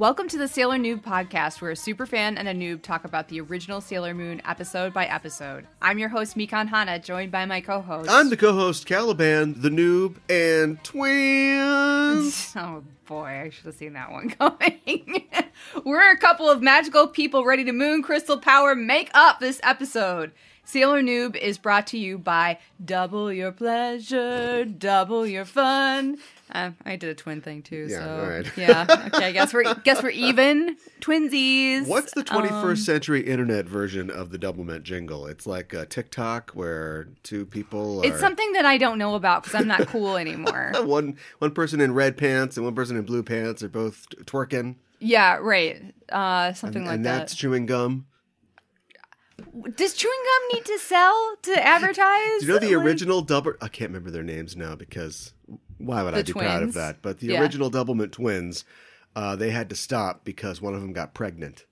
Welcome to the Sailor Noob podcast, where a superfan and a noob talk about the original Sailor Moon episode by episode. I'm your host, Mikan Hana, joined by my co host. I'm the co-host Caliban, the noob, and twins. Oh boy, I should have seen that one coming. We're a couple of magical people ready to moon crystal power make up this episode. Sailor Noob is brought to you by Double Your Pleasure, Double Your Fun. Uh, I did a twin thing too, Yeah, so all right. yeah. Okay, I guess we're guess we're even twinsies. What's the 21st Um, century internet version of the Doublemint jingle? It's like a TikTok where two people are It's something that I don't know about because I'm not cool anymore. one one person in red pants and one person in blue pants are both twerking, yeah, right. Uh, something and, like and that. And that's chewing gum. Does chewing gum need to sell to advertise? Do you know the Like- original double? I can't remember their names now because why would I The be proud of that? But the Yeah. original Doublemint twins, uh, they had to stop because one of them got pregnant.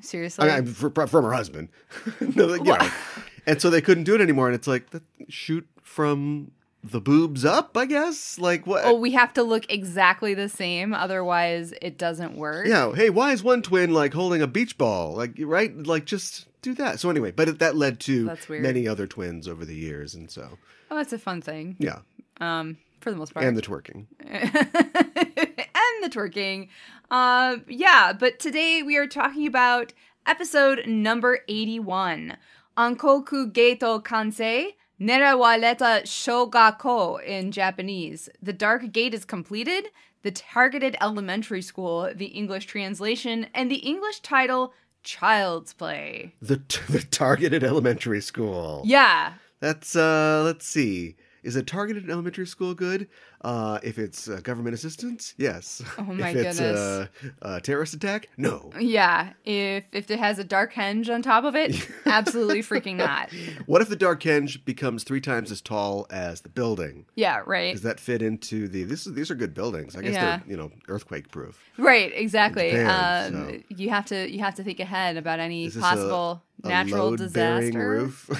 Seriously? I mean, fr- fr- from her husband. no, like, know. And so they couldn't do it anymore. And it's like, shoot from the boobs up, I guess? Like, what? oh, we have to look exactly the same, otherwise it doesn't work. yeah. Hey, why is one twin like holding a beach ball? Like, right? Like, just do that. So, anyway, but it, that led to many other twins over the years. And so, Oh, that's a fun thing. yeah. Um, for the most part. And the twerking. and the twerking. Uh, yeah, but today we are talking about episode number 81. Ankoku Geto Kansei Nerawaleta Shogako in Japanese. The Dark Gate is completed. The targeted elementary school, the English translation, and the English title Child's Play. The, t- the targeted elementary school. Yeah, That's, uh, let's see. Is a targeted elementary school good? Uh, if it's uh, government assistance, yes. Oh my if it's goodness. a, a terrorist attack, no. yeah. If if it has a dark henge on top of it, absolutely freaking not. What if the Dark Henge becomes three times as tall as the building? Yeah, right. Does that fit into the? This is these are good buildings. I guess Yeah. they're you know earthquake proof. Right, exactly. Japan, um, so- You have to you have to think ahead about any possible A natural load-bearing disaster. roof.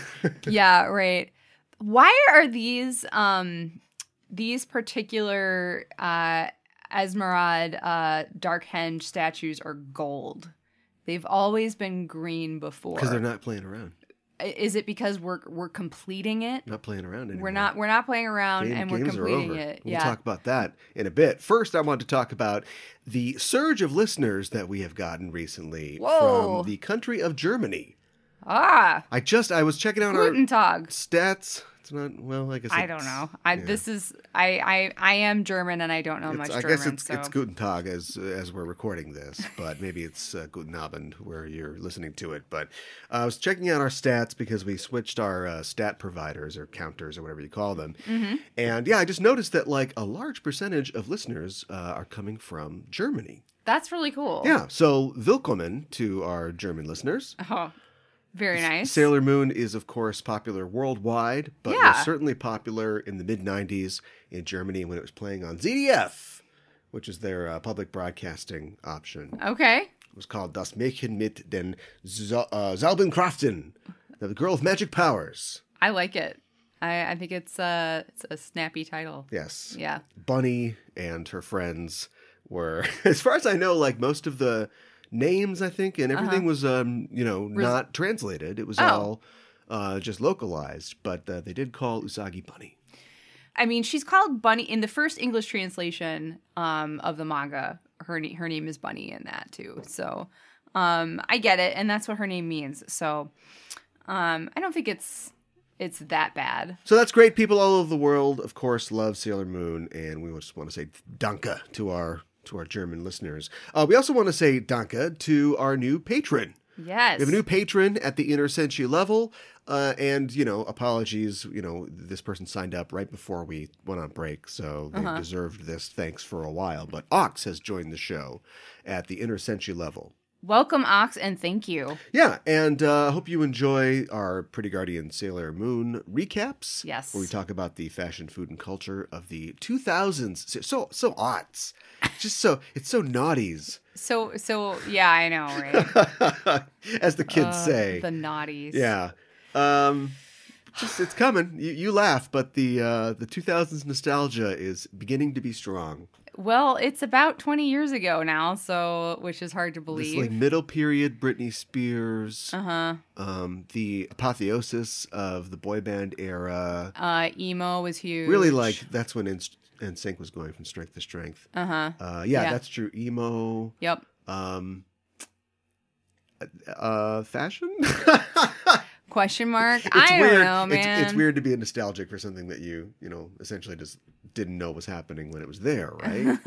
yeah, right. Why are these um these particular uh Esmeralda uh Dark Henge statues are gold? They've always been green before. Because they're not playing around. Is it because we're we're completing it? Not playing around anymore. We're not we're not playing around Game- and we're completing it. We'll yeah. talk about that in a bit. First, I want to talk about the surge of listeners that we have gotten recently Whoa. from the country of Germany. Ah, I just I was checking out our Tag. stats. It's not well. I guess I don't know. I yeah. this is I I I am German and I don't know much It's- I German. guess it's so. it's Guten Tag as as we're recording this, but maybe it's uh, Guten Abend where you're listening to it. But uh, I was checking out our stats because we switched our uh, stat providers or counters or whatever you call them, Mm-hmm. and yeah, I just noticed that like a large percentage of listeners uh, are coming from Germany. That's really cool. Yeah, so willkommen to our German listeners. Oh, very nice. Sailor Moon is, of course, popular worldwide, but Yeah. was certainly popular in the mid 90s in Germany when it was playing on ZDF, which is their uh, public broadcasting option. Okay. It was called Das Mädchen mit den Za- uh, Zauberkräften, the girl of magic powers. I like it. I, I think it's uh it's a snappy title. Yes. Yeah. Bunny and her friends were, as far as I know, like most of the names, I think, and everything was, um, you know, Uh-huh. Res- not translated. It was Oh. all uh, just localized, but uh, they did call Usagi Bunny. I mean, she's called Bunny in the first English translation um of the manga. Her her name is Bunny in that too. So, um I get it and that's what her name means. So, um I don't think it's it's that bad. So that's great. People all over the world, of course, love Sailor Moon, and we just want to say danke to our to our German listeners. Uh, we also want to say danke to our new patron. Yes. We have a new patron at the inner century level, uh, and you know, apologies. You know, this person signed up right before we went on break, so they Uh-huh. deserved this thanks for a while. But Ox has joined the show at the inner century level. Welcome, Ox, and thank you. Yeah, and uh, I hope you enjoy our Pretty Guardian Sailor Moon recaps. Yes. Where we talk about the fashion, food, and culture of the 2000s. So, so aughts. Just so, it's so naughties. So, so yeah, I know, right? As the kids Uh, say. the naughties. Yeah. Um, just, it's coming. You, you laugh, but the uh, the 2000s nostalgia is beginning to be strong. Well, it's about 20 years ago now, so which is hard to This believe. like middle period Britney Spears, uh huh. um, the apotheosis of the boy band era. Uh, emo was huge. Really, like that's when In- Sync was going from strength to strength. Uh huh. Uh, yeah, Yeah. that's true. Emo, Yep. um, uh, fashion. Question mark. it's I weird. don't know, It's- man. It's, weird to be nostalgic for something that you, you know, essentially just didn't know was happening when it was there, right?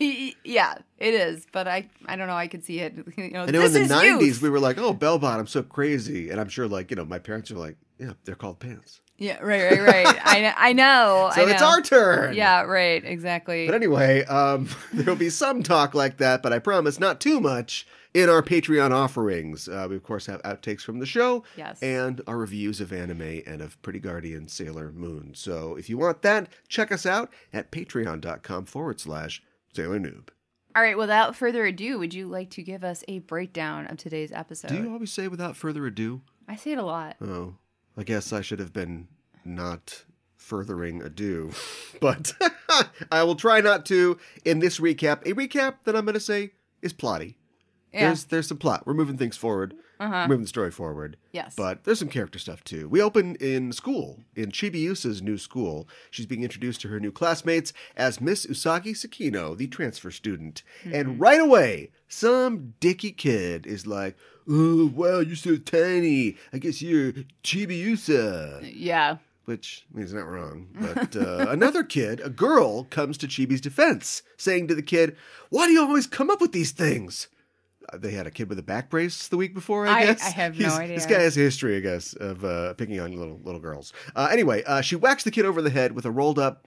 yeah, it is. But I, I don't know. I could see it. You know, I know this in the is '90s youth. we were like, "Oh, bell bottoms, so crazy," and I'm sure, like, you know, my parents were like, "Yeah, they're called pants." Yeah, right, right, right. I, I know. So I know. it's our turn. Yeah, right. Exactly. But anyway, um, there'll be some talk like that, but I promise not too much in our Patreon offerings. Uh, we, of course, have outtakes from the show yes. and our reviews of anime and of Pretty Guardian Sailor Moon. So if you want that, check us out at patreon.com forward slash Sailor Noob. All right. Without further ado, would you like to give us a breakdown of today's episode? Do you always say without further ado? I say it a lot. Oh, I guess I should have been not furthering ado, but I will try not to in this recap. A recap that I'm going to say is plotty. Yeah. There's there's some plot. We're moving things forward, Uh huh. moving the story forward. Yes. But there's some character stuff too. We open in school, in Chibiusa's new school. She's being introduced to her new classmates as Miss Usagi Tsukino, the transfer student. Mm-hmm. And right away, some dicky kid is like, Oh, wow, you're so tiny. I guess you're Chibiusa. yeah. Which I mean, he's not wrong. But uh, another kid, a girl, comes to Chibi's defense, saying to the kid, Why do you always come up with these things? They had a kid with a back brace the week before, I, I- guess. I have no idea. This guy has a history, I guess, of uh, picking on little little girls. Uh, anyway, uh, she whacks the kid over the head with a rolled up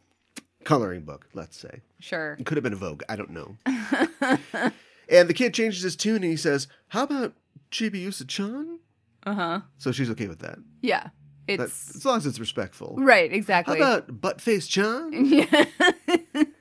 coloring book, let's say. Sure. It could have been a Vogue. I don't know. and the kid changes his tune and he says, How about Chibiusa chan? Uh huh. So she's okay with that. Yeah. That- It's as long as it's respectful. right. Exactly. How about Buttface Chan? yeah.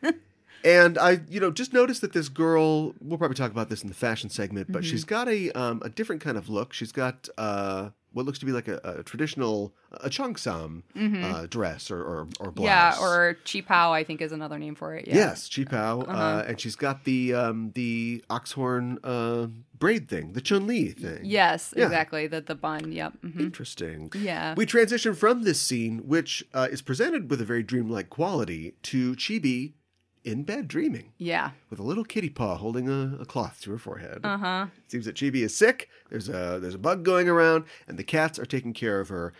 And I, you know, just noticed that this girl. We'll probably talk about this in the fashion segment, but Mhm. she's got a um, a different kind of look. She's got uh, what looks to be like a, a traditional a cheongsam Mhm. uh, dress or or, or blouse. Yeah, or qipao, I think is another name for it. Yeah. yes, qipao, uh Uh-huh. and she's got the um, the oxhorn uh, braid thing, the Chun Li thing. Yes, Yeah. exactly. The the bun. Yep. hmm Interesting. Yeah. We transition from this scene, which uh, is presented with a very dreamlike quality, to Chibi in bed dreaming. yeah. with a little kitty paw holding a, a cloth to her forehead. Uh huh. Seems that Chibi is sick. There's a there's a bug going around, and the cats are taking care of her.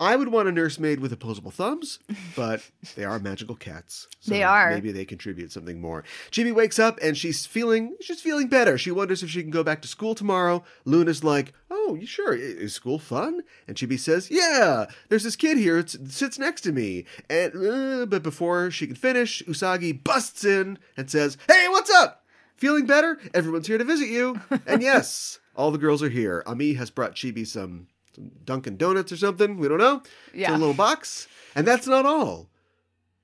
I would want a nursemaid with opposable thumbs, but they are magical cats. so They are. Maybe they contribute something more. Chibi wakes up and she's feeling she's feeling better. She wonders if she can go back to school tomorrow. Luna's like, "Oh, you sure? Is school fun?" And Chibi says, "Yeah. There's this kid here. It sits next to me." And uh, but before she can finish, Usagi busts in and says, "Hey, what's up? Feeling better? Everyone's here to visit you." And yes, all the girls are here. Ami has brought Chibi some Dunkin' Donuts or something. We don't know. It's Yeah. a little box. And that's not all.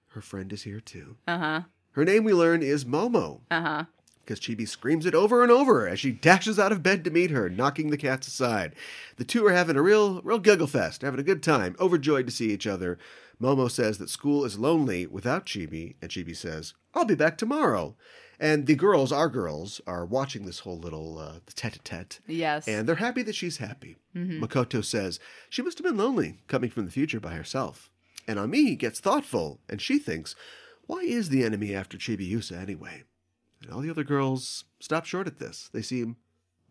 Her friend is here too. Uh huh. Her name we learn is Momo, Uh huh. because Chibi screams it over and over as she dashes out of bed to meet her, knocking the cats aside. The two are having a real, real giggle fest, having a good time, overjoyed to see each other. Momo says that school is lonely without Chibi, and Chibi says, I'll be back tomorrow. And the girls, our girls, are watching this whole little uh, tete-a-tete, Yes. and they're happy that she's happy. Makoto says she must have been lonely coming from the future by herself. And Ami gets thoughtful, and she thinks, why is the enemy after Chibiusa anyway? And all the other girls stop short at this. They seem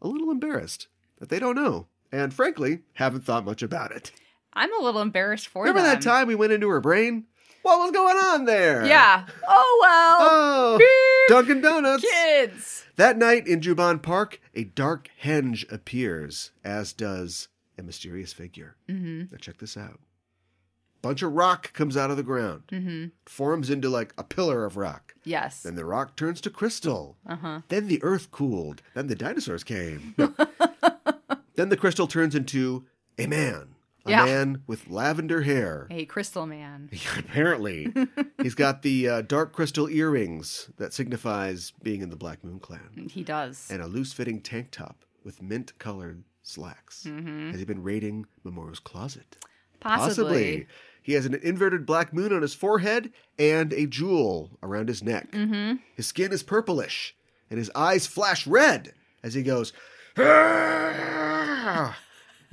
a little embarrassed that they don't know, and frankly, haven't thought much about it. I'm a little embarrassed for you. Remember them. that time we went into her brain? What was going on there? Yeah. Oh well. Oh, Beep. Dunkin' Donuts. Kids. That night in Juban Park, a dark henge appears, as does a mysterious figure. Mm-hmm. Now check this out. bunch of rock comes out of the ground, Mm-hmm. forms into like a pillar of rock. Yes. Then the rock turns to crystal. Uh huh. Then the earth cooled. Then the dinosaurs came. Then the crystal turns into a man. A Yeah. man with lavender hair. A crystal man. Apparently. He's got the uh, dark crystal earrings that signifies being in the Black Moon Clan. He does. And a loose fitting tank top with mint colored slacks. Mm-hmm. Has he been raiding Memorial's closet? Possibly. He has an inverted black moon on his forehead and a jewel around his neck. Mm-hmm. His skin is purplish, and his eyes flash red as he goes, "Ah!"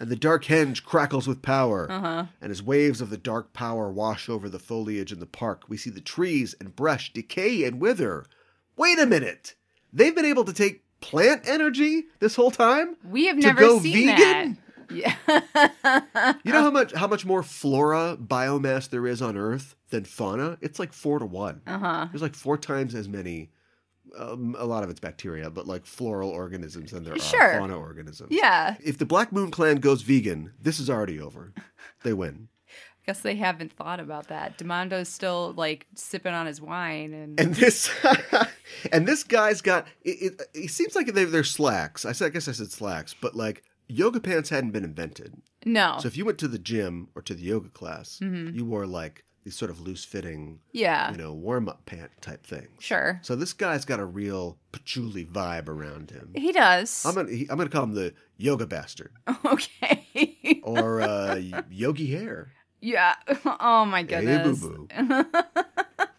And the dark henge crackles with power. Uh-huh. And as waves of the dark power wash over the foliage in the park, we see the trees and brush decay and wither. Wait a minute! They've been able to take plant energy this whole time? We have To never go seen vegan? that. Yeah. You know how much how much more flora biomass there is on Earth than fauna? It's like four to one. uh huh. There's like four times as many. Um, a lot of it's bacteria, but like floral organisms than there Sure. fauna organisms. Yeah. If the Black Moon Clan goes vegan, this is already over. They win. I guess they haven't thought about that. Demando's still like sipping on his wine and, And this, and this guy's got. It, it, it seems like they're, they're slacks. I said, I guess I said slacks, but like yoga pants hadn't been invented. no. So if you went to the gym or to the yoga class, Mhm. you wore like these sort of loose fitting, yeah. you know, warm up pant type things. Sure. So this guy's got a real patchouli vibe around him. He does. I'm gonna he, I'm gonna call him the yoga bastard okay. or uh, Yogi Hair. yeah. Oh my Hey, goodness. boo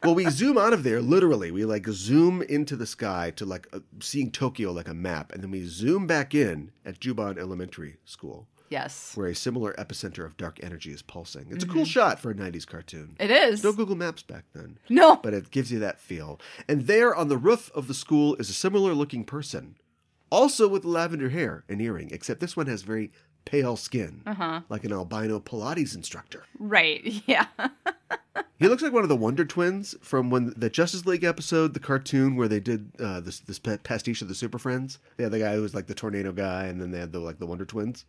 Well, we zoom out of there literally. We like zoom into the sky to like uh, seeing Tokyo like a map, and then we zoom back in at Juban Elementary School, yes. where a similar epicenter of dark energy is pulsing. It's Mm-hmm. a cool shot for a '90s cartoon. It is. No Google Maps back then. No. but it gives you that feel. And there on the roof of the school is a similar looking person, also with lavender hair and earring, except this one has very pale skin, Uh huh. like an albino Pilates instructor. Right. Yeah. He looks like one of the Wonder Twins from when the Justice League episode, the cartoon where they did uh, this this pastiche of the Super Friends. They had the guy who was like the tornado guy, and then they had the like the Wonder Twins.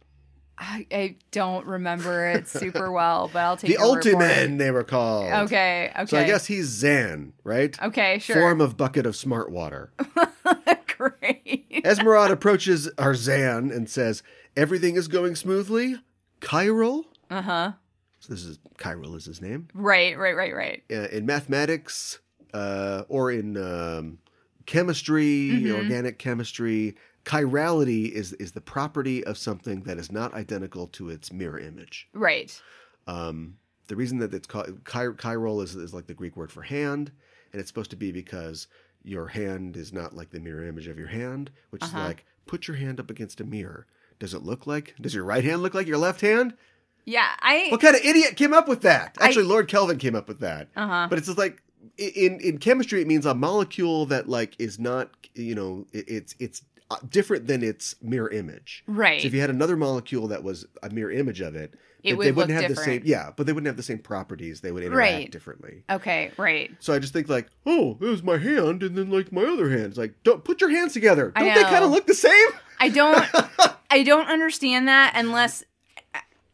I, I don't remember it super well, but I'll take The your word for it. Ultimen, they were called. Okay. Okay. So I guess he's Zan, right? Okay. Sure. Form of bucket of smart water. Great. Esmeralda approaches our Zan and says, Everything is going smoothly. Chiral? Uh huh. So this is Chiral is his name. Right. Right. Right. Right. Uh, in mathematics uh, or in um, chemistry, Mhm. organic chemistry, chirality is, is the property of something that is not identical to its mirror image. Right. Um, the reason that it's called chi- chiral is, is like the Greek word for hand, and it's supposed to be because your hand is not like the mirror image of your hand, which Uh-huh. is like put your hand up against a mirror. Does it look like? Does your right hand look like your left hand? Yeah. I. What kind of idiot came up with that? I- Actually, Lord Kelvin came up with that. Uh huh. But it's just like in in chemistry, it means a molecule that like is not you know it, it's it's Uh, different than its mirror image. Right. So if you had another molecule that was a mirror image of it, It they would wouldn't look have the same. Yeah, but they wouldn't have the same properties. They would interact Right. differently. okay. Right. So I just think like, oh, there's my hand, and then like my other hand. It's like, don't put your hands together. Don't they kind of look the same? I don't. I don't understand that unless,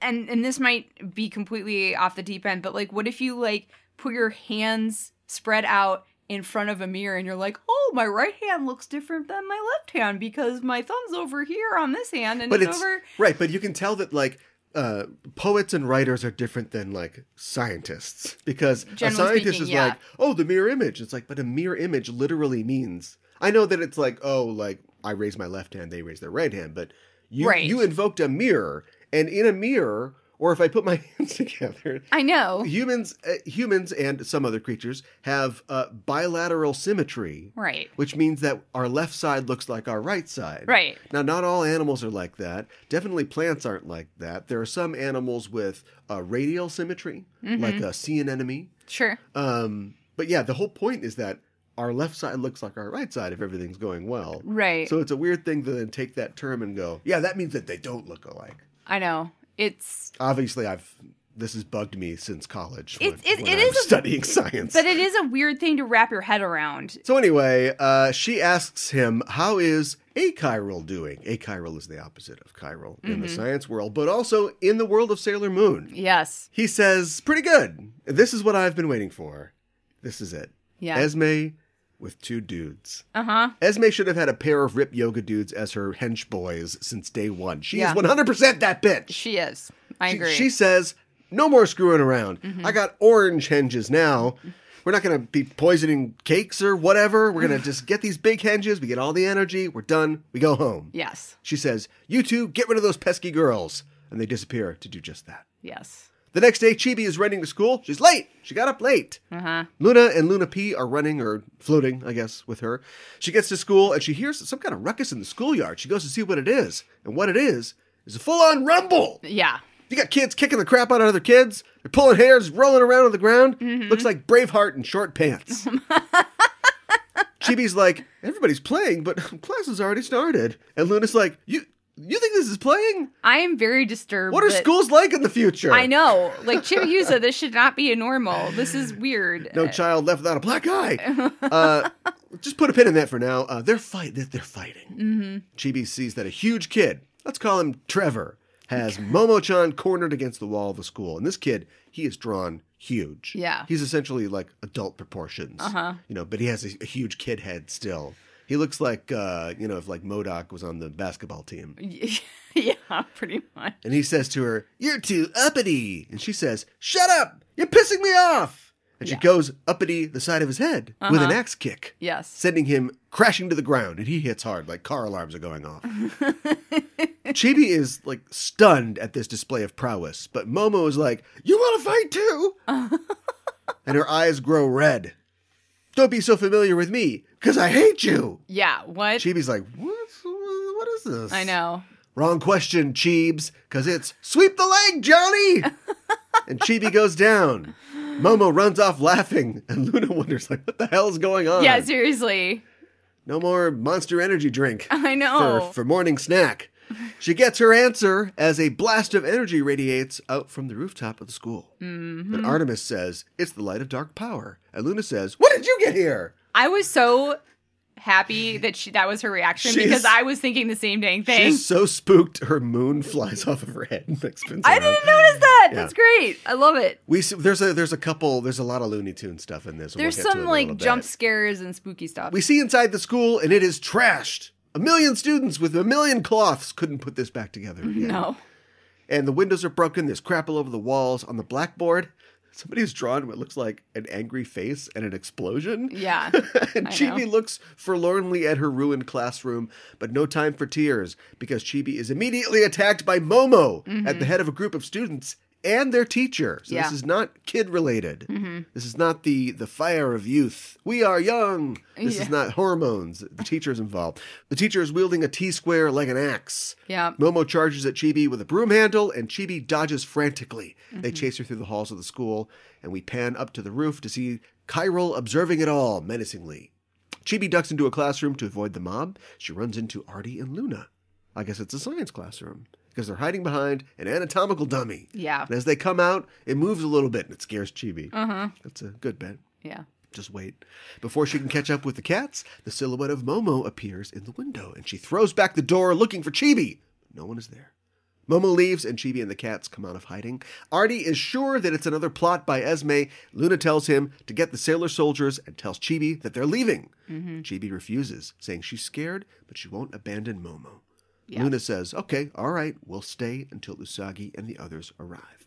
and and this might be completely off the deep end, but like, what if you like put your hands spread out in front of a mirror and you're like, oh, my right hand looks different than my left hand because my thumb's over here on this hand and But it's, it's over. right. But you can tell that like. Uh, poets and writers are different than like scientists because a scientist speaking, is yeah. like, oh, the mirror image. It's like, but a mirror image literally means. I know that it's like, oh, like I raise my left hand, they raise their right hand, but you Right. you invoked a mirror, and in a mirror, or if I put my hands together, I know. humans uh, humans and some other creatures have uh, bilateral symmetry Right. which means that our left side looks like our right side Right. now not all animals are like that definitely plants aren't like that there are some animals with uh, radial symmetry Mm-hmm. like a sea anemone Sure. um, but yeah the whole point is that our left side looks like our right side if everything's going well Right. so it's a weird thing to then take that term and go yeah that means that they don't look alike I know. It's obviously i've this has bugged me since college. It's- when, it- when it I is was a- studying science. But it is a weird thing to wrap your head around. So anyway, uh, she asks him, "How is achiral doing?" Achiral is the opposite of chiral in the Mm-hmm. science world, but also in the world of Sailor Moon. Yes. He says, "Pretty good. This is what I've been waiting for. This is it. Yeah. Esme with two dudes." Uh huh. Esme should have had a pair of Rip Yoga dudes as her hench boys since day one. She Yeah. is 100% that bitch. She is. I She- agree. She, says, no more screwing around. Mm-hmm. I got orange henges now. We're not going to be poisoning cakes or whatever. We're going to just get these big hinges. We get all the energy. We're done. We go home. yes. She says, You two, get rid of those pesky girls. And they disappear to do just that. Yes. The next day, Chibi is running to school. She's late. She got up late. Uh huh. Luna and Luna P are running or floating, I guess, with her. She gets to school and she hears some kind of ruckus in the schoolyard. She goes to see what it is. And what it is is a full on rumble. Yeah. You got kids kicking the crap out of other kids. They're pulling hairs, rolling around on the ground. Looks like Braveheart in short pants. Chibi's like, everybody's playing, but class has already started. And Luna's like, you you think this is playing? I am very disturbed. What are that- schools like in the future? I know. Like Chibiusa, this should not be a normal. This is weird. No child left without a black eye. Uh, just put a pin in that for now. Uh, they're fight. They're, they're fighting. Mm-hmm. Chibi sees that a huge kid, let's call him Trevor, has Momo-chan cornered against the wall of the school, and this kid, he is drawn huge. Yeah. he's essentially like adult proportions. Uh-huh. You know, but he has a, a huge kid head still. He looks like uh, you know if like MODOK was on the basketball team. yeah, pretty much. And he says to her, You're too uppity. And she says, Shut up! You're pissing me off! And she Yeah. goes uppity the side of his head with an Uh-huh. axe kick, Yes. sending him crashing to the ground. And he hits hard, like car alarms are going off. Chibi is like stunned at this display of prowess, but Momo is like, You want to fight too? and her eyes grow red. Don't be so familiar with me, because I hate you. Yeah. What? Chibi's like, What? What is this? I know. Wrong question, Cheebs, because it's sweep the leg, Johnny! and Chibi goes down. Momo runs off laughing, and Luna wonders, like, what the hell is going on? Yeah, seriously. No more monster energy drink I know. for, for morning snack. She gets her answer as a blast of energy radiates out from the rooftop of the school. Mm-hmm. But Artemis says, it's the light of dark power. And Luna says, what did you get here? I was so happy that she that was her reaction She's- because I was thinking the same dang thing. She's so spooked, her moon flies off of her head and I didn't notice that. Yeah. That's great. I love it. We there's a there's a couple there's a lot of Looney Tune stuff in this. There's we'll get to it some like jump scares and spooky stuff. We see inside the school and it is trashed. A million students with a million cloths couldn't put this back together again. no. And the windows are broken. There's crap all over the walls. On the blackboard, somebody has drawn what looks like an angry face and an explosion. Yeah. and I Chibi know. looks forlornly at her ruined classroom, but no time for tears because Chibi is immediately attacked by Momo at the mm-hmm. head of a group of students and their teacher. So Mm-hmm. Yeah. Mm-hmm. this is not kid related. This is not the the fire of youth. We are young. This Yeah. is not hormones. The teacher is involved. The teacher is wielding a T square like an axe. Yeah. Momo charges at Chibi with a broom handle, and Chibi dodges frantically. Mm-hmm. They chase her through the halls of the school, and we pan up to the roof to see Chiral observing it all menacingly. Chibi ducks into a classroom to avoid the mob. She runs into Artie and Luna. I guess it's a science classroom because they're hiding behind an anatomical dummy. Yeah. And as they come out, it moves a little bit and it scares Chibi. Uh huh. That's a good bet. Yeah. Just wait. Before she can catch up with the cats, the silhouette of Momo appears in the window and she throws back the door looking for Chibi. No one is there. Momo leaves and Chibi and the cats come out of hiding. Artie is sure that it's another plot by Esme. Luna tells him to get the sailor soldiers and tells Chibi that they're leaving. Chibi refuses, saying she's scared, but she won't abandon Momo. Yeah. Luna says, Okay, all right, we'll stay until Usagi and the others arrive.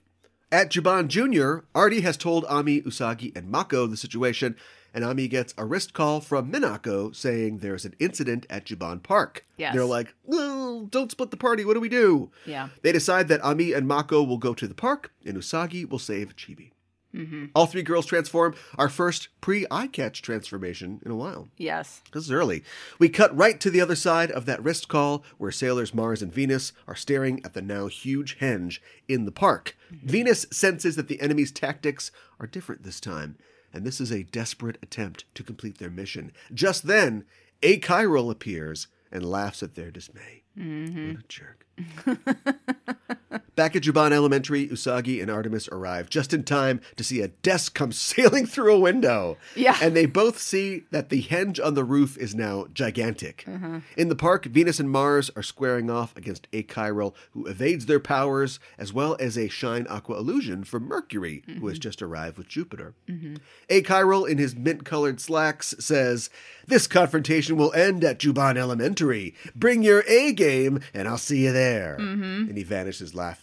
At Juban Jr., Artie has told Ami, Usagi, and Mako the situation, and Ami gets a wrist call from Minako saying there's an incident at Juban Park. Yes. They're like, no, don't split the party. What do we do? Yeah. They decide that Ami and Mako will go to the park, and Usagi will save Chibi. Mm-hmm. All three girls transform, our first pre eye catch transformation in a while. Yes. This is early. We cut right to the other side of that wrist call where sailors Mars and Venus are staring at the now huge henge in the park. Venus senses that the enemy's tactics are different this time, and this is a desperate attempt to complete their mission. Just then, Achiral appears and laughs at their dismay. What a jerk. Back at Juban Elementary, Usagi and Artemis arrive just in time to see a desk come sailing through a window. Yeah. And they both see that the henge on the roof is now gigantic. Mm-hmm. In the park, Venus and Mars are squaring off against Achiral who evades their powers, as well as a Shine Aqua illusion from Mercury, who Mm-hmm. has just arrived with Jupiter. Achiral, in his mint colored slacks, says, This confrontation will end at Juban Elementary. Bring your A game, and I'll see you there. Mm-hmm. And he vanishes laughing.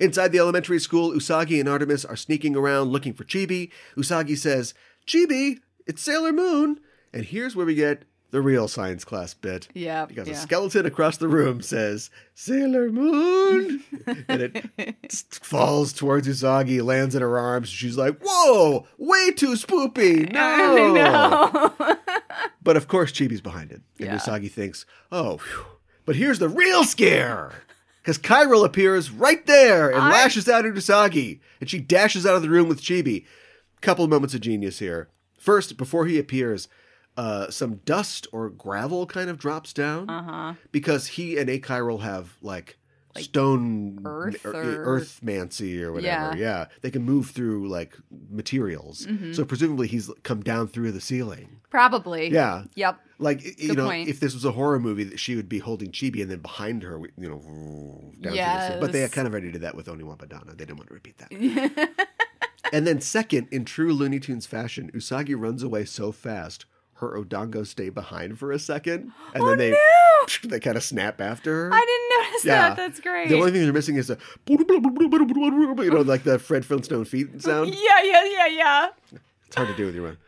Inside the elementary school, Usagi and Artemis are sneaking around looking for Chibi. Usagi says, Chibi, it's Sailor Moon. And here's where we get the real science class bit. Yeah, Because yeah. a skeleton across the room says, Sailor Moon. and it falls towards Usagi, lands in her arms. She's like, Whoa, way too spoopy. No. no. But of course, Chibi's behind it. And Yeah. Usagi thinks, oh, phew. but here's the real scare. Because Chiral appears right there and I- lashes out at Usagi. And she dashes out of the room with Chibi. Couple moments of genius here. First, before he appears, uh, some dust or gravel kind of drops down uh-huh. because he and Achiral have like, stone earth or, or- earth mancy or whatever. Yeah. Yeah. They can move through like materials. Mm-hmm. So presumably he's come down through the ceiling. Probably. Yeah. Yep. Like y- you know, point. if this was a horror movie, that she would be holding Chibi, and then behind her, you know, down the. But they Yes. kind of already did that with Oniwabandana. They didn't want to repeat that. and then, second, in true Looney Tunes fashion, Usagi runs away so fast, her odangos stay behind for a second, and oh, then they Oh, no! they kind of snap after her. I didn't notice Yeah. that. That's great. The only thing they're missing is a you know, like the Fred Flintstone feet sound. yeah, yeah, yeah, yeah. It's hard to do with your own.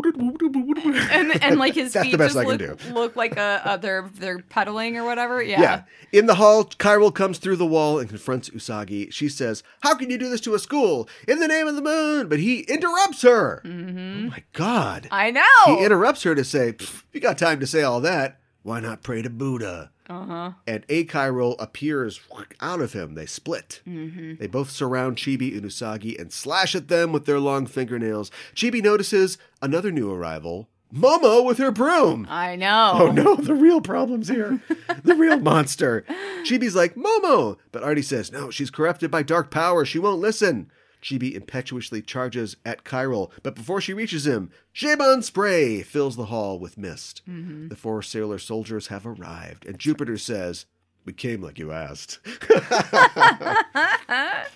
And and like his That's feet the best just I can look, do. look like a, a they're they're pedaling or whatever. Yeah. Yeah. In the hall, Chiral comes through the wall and confronts Usagi. She says, How can you do this to a school? In the name of the moon. But he interrupts her. Mm-hmm. Oh my God. I know. He interrupts her to say, "Pff, You got time to say all that. Why not pray to Buddha? Uh huh. And Achiral appears out of him. They split. Mm-hmm. They both surround Chibi and Usagi and slash at them with their long fingernails. Chibi notices another new arrival Momo with her broom. I know. Oh no, the real problem's here. the real monster. Chibi's like, Momo! But Artie says, no, she's corrupted by dark power. She won't listen. Chibi impetuously charges at Chiral, but before she reaches him, Shabon spray fills the hall with mist. Mm-hmm. The four sailor soldiers have arrived, and Jupiter says, We came like you asked.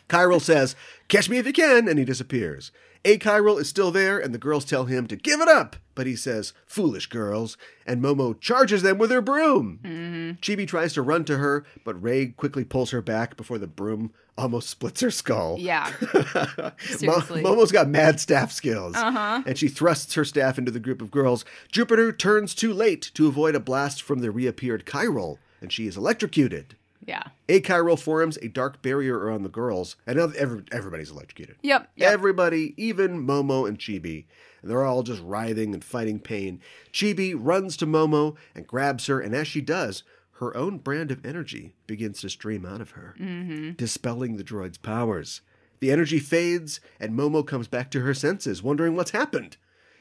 Chiral says, Catch me if you can, and he disappears. Achiral is still there, and the girls tell him to give it up. But he says, Foolish girls, and Momo charges them with her broom. Chibi tries to run to her, but Ray quickly pulls her back before the broom almost splits her skull. Yeah. Mo- Seriously. Momo's got mad staff skills. Uh-huh. And she thrusts her staff into the group of girls. Jupiter turns too late to avoid a blast from the reappeared Chiral, and she is electrocuted. Yeah. Achiral forms a dark barrier around the girls, and now every, everybody's electrocuted. Yep. Yep. Everybody, even Momo and Chibi. And they're all just writhing and fighting pain. Chibi runs to Momo and grabs her, and as she does, her own brand of energy begins to stream out of her, mm-hmm. dispelling the droid's powers. The energy fades, and Momo comes back to her senses, wondering what's happened.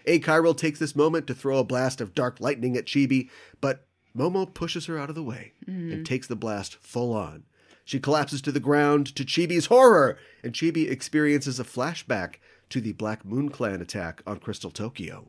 Achiral takes this moment to throw a blast of dark lightning at Chibi, but Momo pushes her out of the way and takes the blast full on. She collapses to the ground to Chibi's horror, and Chibi experiences a flashback to the Black Moon Clan attack on Crystal Tokyo.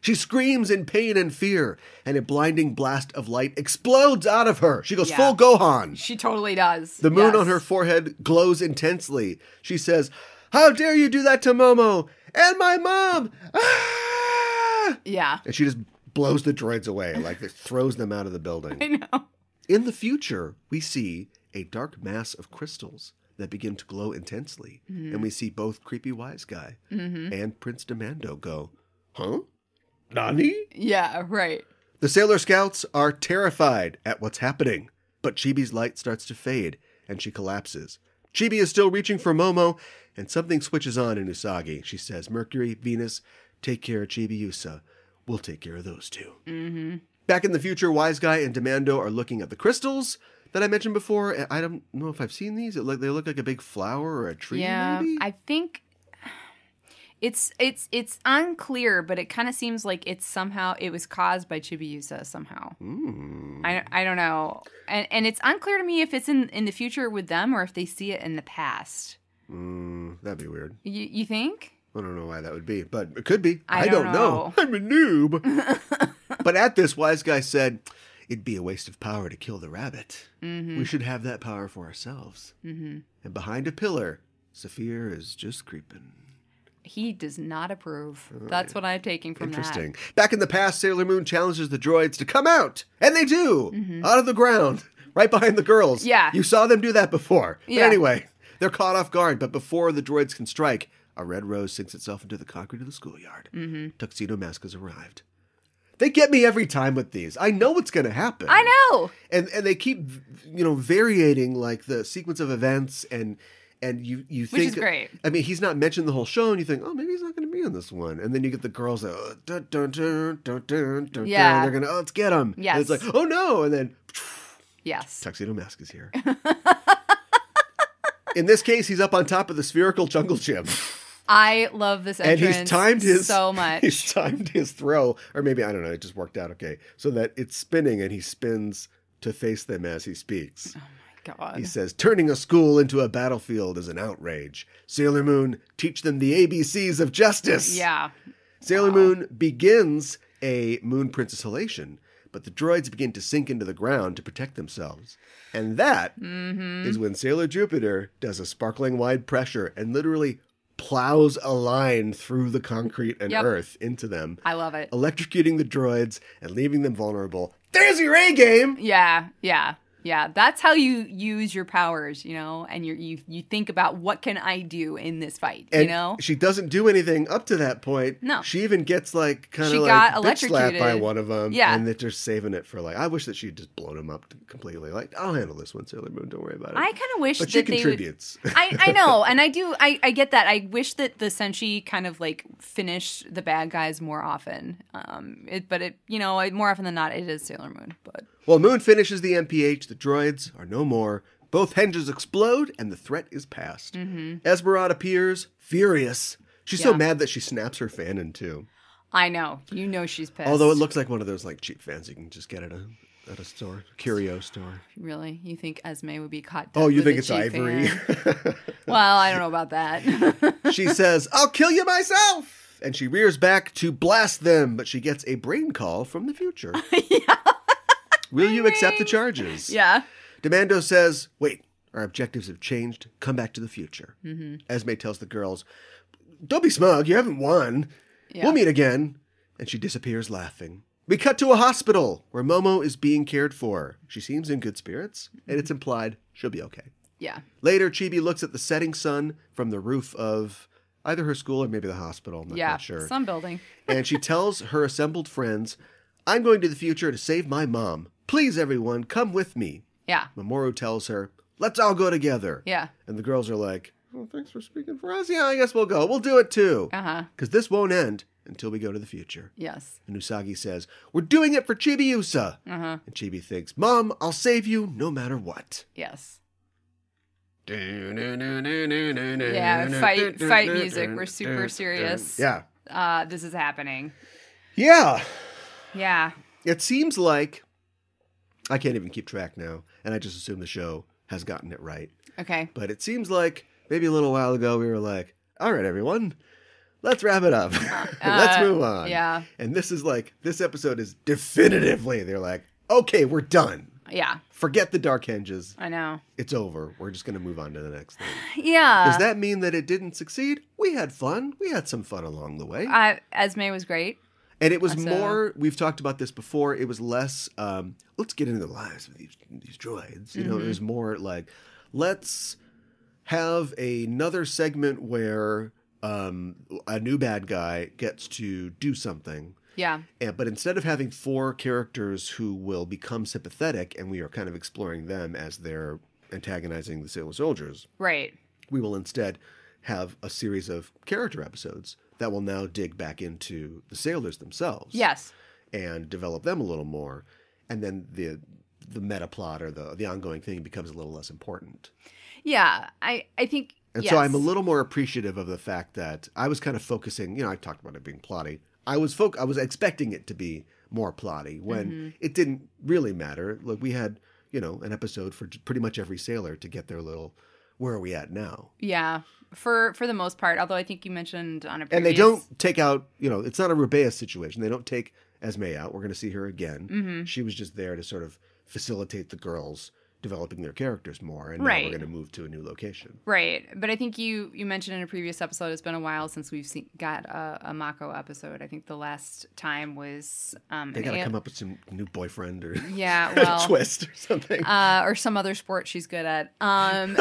She screams in pain and fear, and a blinding blast of light explodes out of her. She goes Yeah. full Gohan. She totally does. The moon Yes. on her forehead glows intensely. She says, How dare you do that to Momo and my mom? Ah! Yeah. And she just blows the droids away, like it throws them out of the building. I know. In the future, we see a dark mass of crystals that begin to glow intensely. Mm-hmm. And we see both Creepy Wise Guy mm-hmm. and Prince Demando go, Huh? Nani? Yeah. Right. The Sailor Scouts are terrified at what's happening, but Chibi's light starts to fade and she collapses. Chibi is still reaching for Momo, and something switches on in Usagi. She says, Mercury, Venus, take care of Chibi Usa. We'll take care of those 2 Mm-hmm. Back in the future, Wise Guy and Demando are looking at the crystals that I mentioned before. I don't know if I've seen these. It look, they look like a big flower or a tree, yeah. maybe? I think It's it's it's unclear, but it kind of seems like it's somehow it was caused by Chibiusa somehow. Mm. I, I don't know, and and it's unclear to me if it's in in the future with them or if they see it in the past. Mm, that'd be weird. You you think? I don't know why that would be, but it could be. I don't, don't know. I'm a noob. but at this, wise guy said, "It'd be a waste of power to kill the rabbit. Mm-hmm. We should have that power for ourselves." Mm-hmm. And behind a pillar, Saphir is just creeping. He does not approve. That's what I'm taking from Interesting. Back in the past, Sailor Moon challenges the droids to come out, and they do, out of the ground, right behind the girls. Mm-hmm. Yeah. You saw them do that before. But Yeah. anyway, they're caught off guard, but before the droids can strike, a red rose sinks itself into the concrete of the schoolyard. Mm-hmm. Tuxedo Mask has arrived. They get me every time with these. I know what's going to happen. I know. And and they keep you know varying like the sequence of events and and you you Which think is great. I mean, he's not mentioned the whole show, and you think, oh, maybe he's not going to be on this one. And then you get the girls that, oh, dun, dun, dun, dun, dun, dun, Yeah. dun. they're going to, oh, let's get him. And it's like, oh, no. And then Yes. Tuxedo Mask is here. in this case, he's up on top of the spherical jungle gym. I love this And entrance he's timed his so much. He's timed his throw, or maybe I don't know. It just worked out okay, so that it's spinning, and he spins to face them as he speaks. Oh my god. He says, turning a school into a battlefield is an outrage. Sailor Moon, teach them the ABCs of justice. Yeah. Sailor Moon begins a Moon Princess halation, but the droids begin to sink into the ground to protect themselves. And that is Mm-hmm. when Sailor Jupiter does a sparkling wide pressure and literally plows a line through the concrete and Yep. earth into them, I love it. electrocuting the droids and leaving them vulnerable. There's your A game! Yeah. Yeah. Yeah. That's how you use your powers, you know, and you you you think about what can I do in this fight, And you know? she doesn't do anything up to that point. No. She even gets like kind of like bitch slapped by one of them. Yeah. And they're just saving it for like, I wish that she'd just blown him up completely. Like, I'll handle this one, Sailor Moon. Don't worry about it. I kind of wish but that she they would contributes. I, I know, and I do. I, I get that. I wish that the Senshi kind of like finish the bad guys more often. Um, it, but it, you know, more often than not, it is Sailor Moon. But While Moon finishes the MPH, the droids are no more. Both henges explode, and the threat is past. Esmeralda appears, furious. She's so Mm-hmm. Yeah. mad that she snaps her fan in two. I know, you know, she's pissed. Although it looks like one of those like cheap fans you can just get at a at a store, curio store. really, you think Esme would be caught? Oh, you with think a it's cheap Ivory? fan? well, I don't know about that. she says, I'll kill you myself. And she rears back to blast them, but she gets a brain call from the future. yeah, Will you accept the charges? yeah, Demando says, Wait, our objectives have changed. Come back to the future. Mm-hmm. Esme tells the girls, Don't be smug. You haven't won. yeah. We'll meet again. And she disappears laughing. We cut to a hospital where Momo is being cared for. She seems in good spirits, and it's implied she'll be okay. yeah, Later, Chibi looks at the setting sun from the roof of either her school or maybe the hospital. I'm not yeah. sure. Some building. and she tells her assembled friends, I'm going to the future to save my mom. Please, everyone, come with me. Yeah, Mamoru tells her, Let's all go together. yeah. And the girls are like, Oh, thanks for speaking for us. Yeah, I guess we'll go. We'll do it too. Uh huh. Because this won't end until we go to the future. Yes. And Usagi says, We're doing it for Chibiusa. Uh huh. And Chibi thinks, Mom, I'll save you no matter what. Yes. Yeah, Yeah. Fight. Fight music. We're super serious. Yeah. Uh, this is happening. Yeah. Yeah. It seems like I can't even keep track now, and I just assume the show has gotten it right. Okay. But it seems like maybe a little while ago we were like, all right, everyone, let's wrap it up. let's Uh, move on. Yeah. And this is like, this episode is definitively, they're like, okay, we're done. Yeah. Forget the dark henges. I know. It's over. We're just going to move on to the next thing. Yeah. Does that mean that it didn't succeed? We had fun. We had some fun along the way. I Esme was great. And it was So- more, we've talked about this before, it was less, um, let's get into the lives of these, these droids. You know, it Mm-hmm. was more like, let's have another segment where um, a new bad guy gets to do something. Yeah. And, but instead of having four characters who will become sympathetic, and we are kind of exploring them as they're antagonizing the Sailor Soldiers, Right. we will instead have a series of character episodes that will now dig back into the sailors themselves Yes. and develop them a little more and then the the meta plot or the the ongoing thing becomes a little less important Yeah. I I think And so I'm a little more appreciative of the fact that I was kind of focusing, you know, I talked about it being plotty. I was folk I was expecting it to be more plotty when Mm-hmm. it didn't really matter. Like we had, you know, an episode for pretty much every sailor to get their little where are we at now? Yeah, for for the most part. Although I think you mentioned on a previous... And they don't take out, you know, it's not a Rubeus situation. They don't take Esme out. We're going to see her again. Mm-hmm. She was just there to sort of facilitate the girls developing their characters more. And now Right. we're going to move to a new location. Right, but I think you you mentioned in a previous episode it's been a while since we've seen got a, a Mako episode. I think the last time was um They got to A- come up with some new boyfriend or yeah, well, twist or something. uh, or some other sport she's good at, um,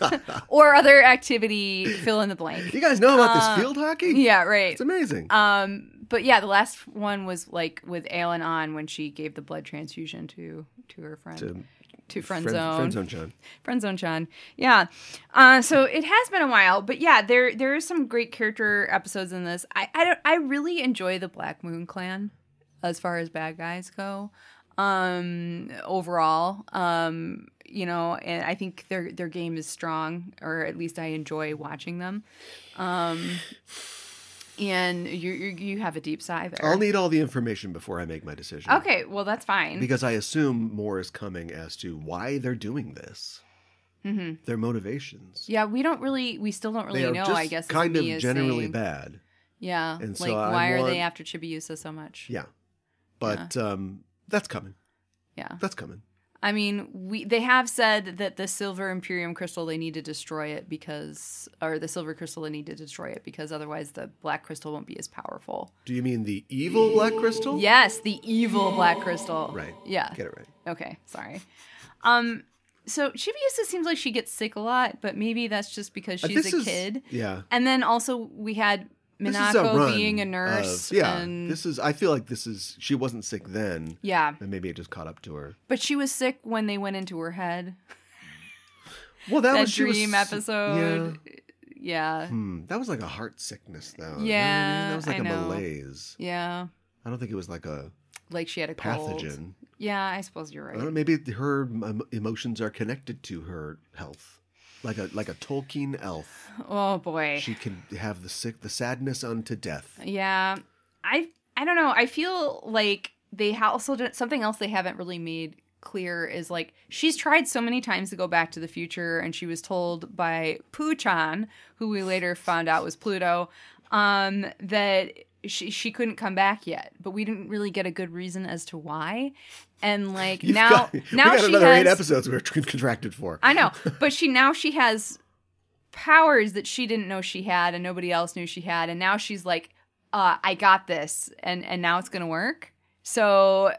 or other activity. Fill in the blank. you guys know about uh, this field hockey? Yeah, right. It's amazing. Um, but yeah, the last one was like with Alan on when she gave the blood transfusion to to her friend to, to friend, friend, zone. friend zone John. Friend zone Chan. Yeah. Uh, so it has been a while, but yeah, there there is some great character episodes in this. I I, don't, I really enjoy the Black Moon Clan as far as bad guys go. Um, overall, um, you know, and I think their their game is strong, or at least I enjoy watching them. Um, and you you, you have a deep sigh there. I'll need all the information before I make my decision. okay, well that's fine. Because I assume more is coming as to why they're doing this, hmm their motivations. Yeah, we don't really, we still don't really know. I guess kind of generally saying. bad. Yeah. And so like, I why are they want- after Chibiusa so much? Yeah. But um, that's coming. Yeah. That's coming. I mean, we they have said that the silver Imperium crystal they need to destroy it because, or the silver crystal they need to destroy it because otherwise the black crystal won't be as powerful. Do you mean the evil black crystal? Yes, the evil black crystal. Right. Yeah. Get it right. Okay. Sorry. Um. So Chibiusa seems like she gets sick a lot, but maybe that's just because Uh, she's a is- kid. Yeah. And then also we had A Minako run being a of- nurse. yeah. And, This is. I feel like this is. She wasn't sick then, yeah. and maybe it just caught up to her. But she was sick when they went into her head. Well, that, That, was she was- dream episode. Yeah. Yeah. Hmm. That was like a heart sickness, though. You know I mean? Yeah, That was like I a know. malaise. Yeah. I don't think it was like a Like she had a cold. pathogen. Yeah, I suppose you're don't know, right. maybe her emotions are connected to her health, like a like a Tolkien elf. Oh boy. She can have the sick, the sadness unto death. Yeah. I I don't know. I feel like they also did something else they haven't really made clear is like she's tried so many times to go back to the future and she was told by Poo-chan, who we later found out was Pluto, um that she she couldn't come back yet, but we didn't really get a good reason as to why. And like You've now got, now we got she another has eight episodes we're contracted for. I know, but she now she has powers that she didn't know she had and nobody else knew she had and now she's like uh I got this and and now it's going to work. So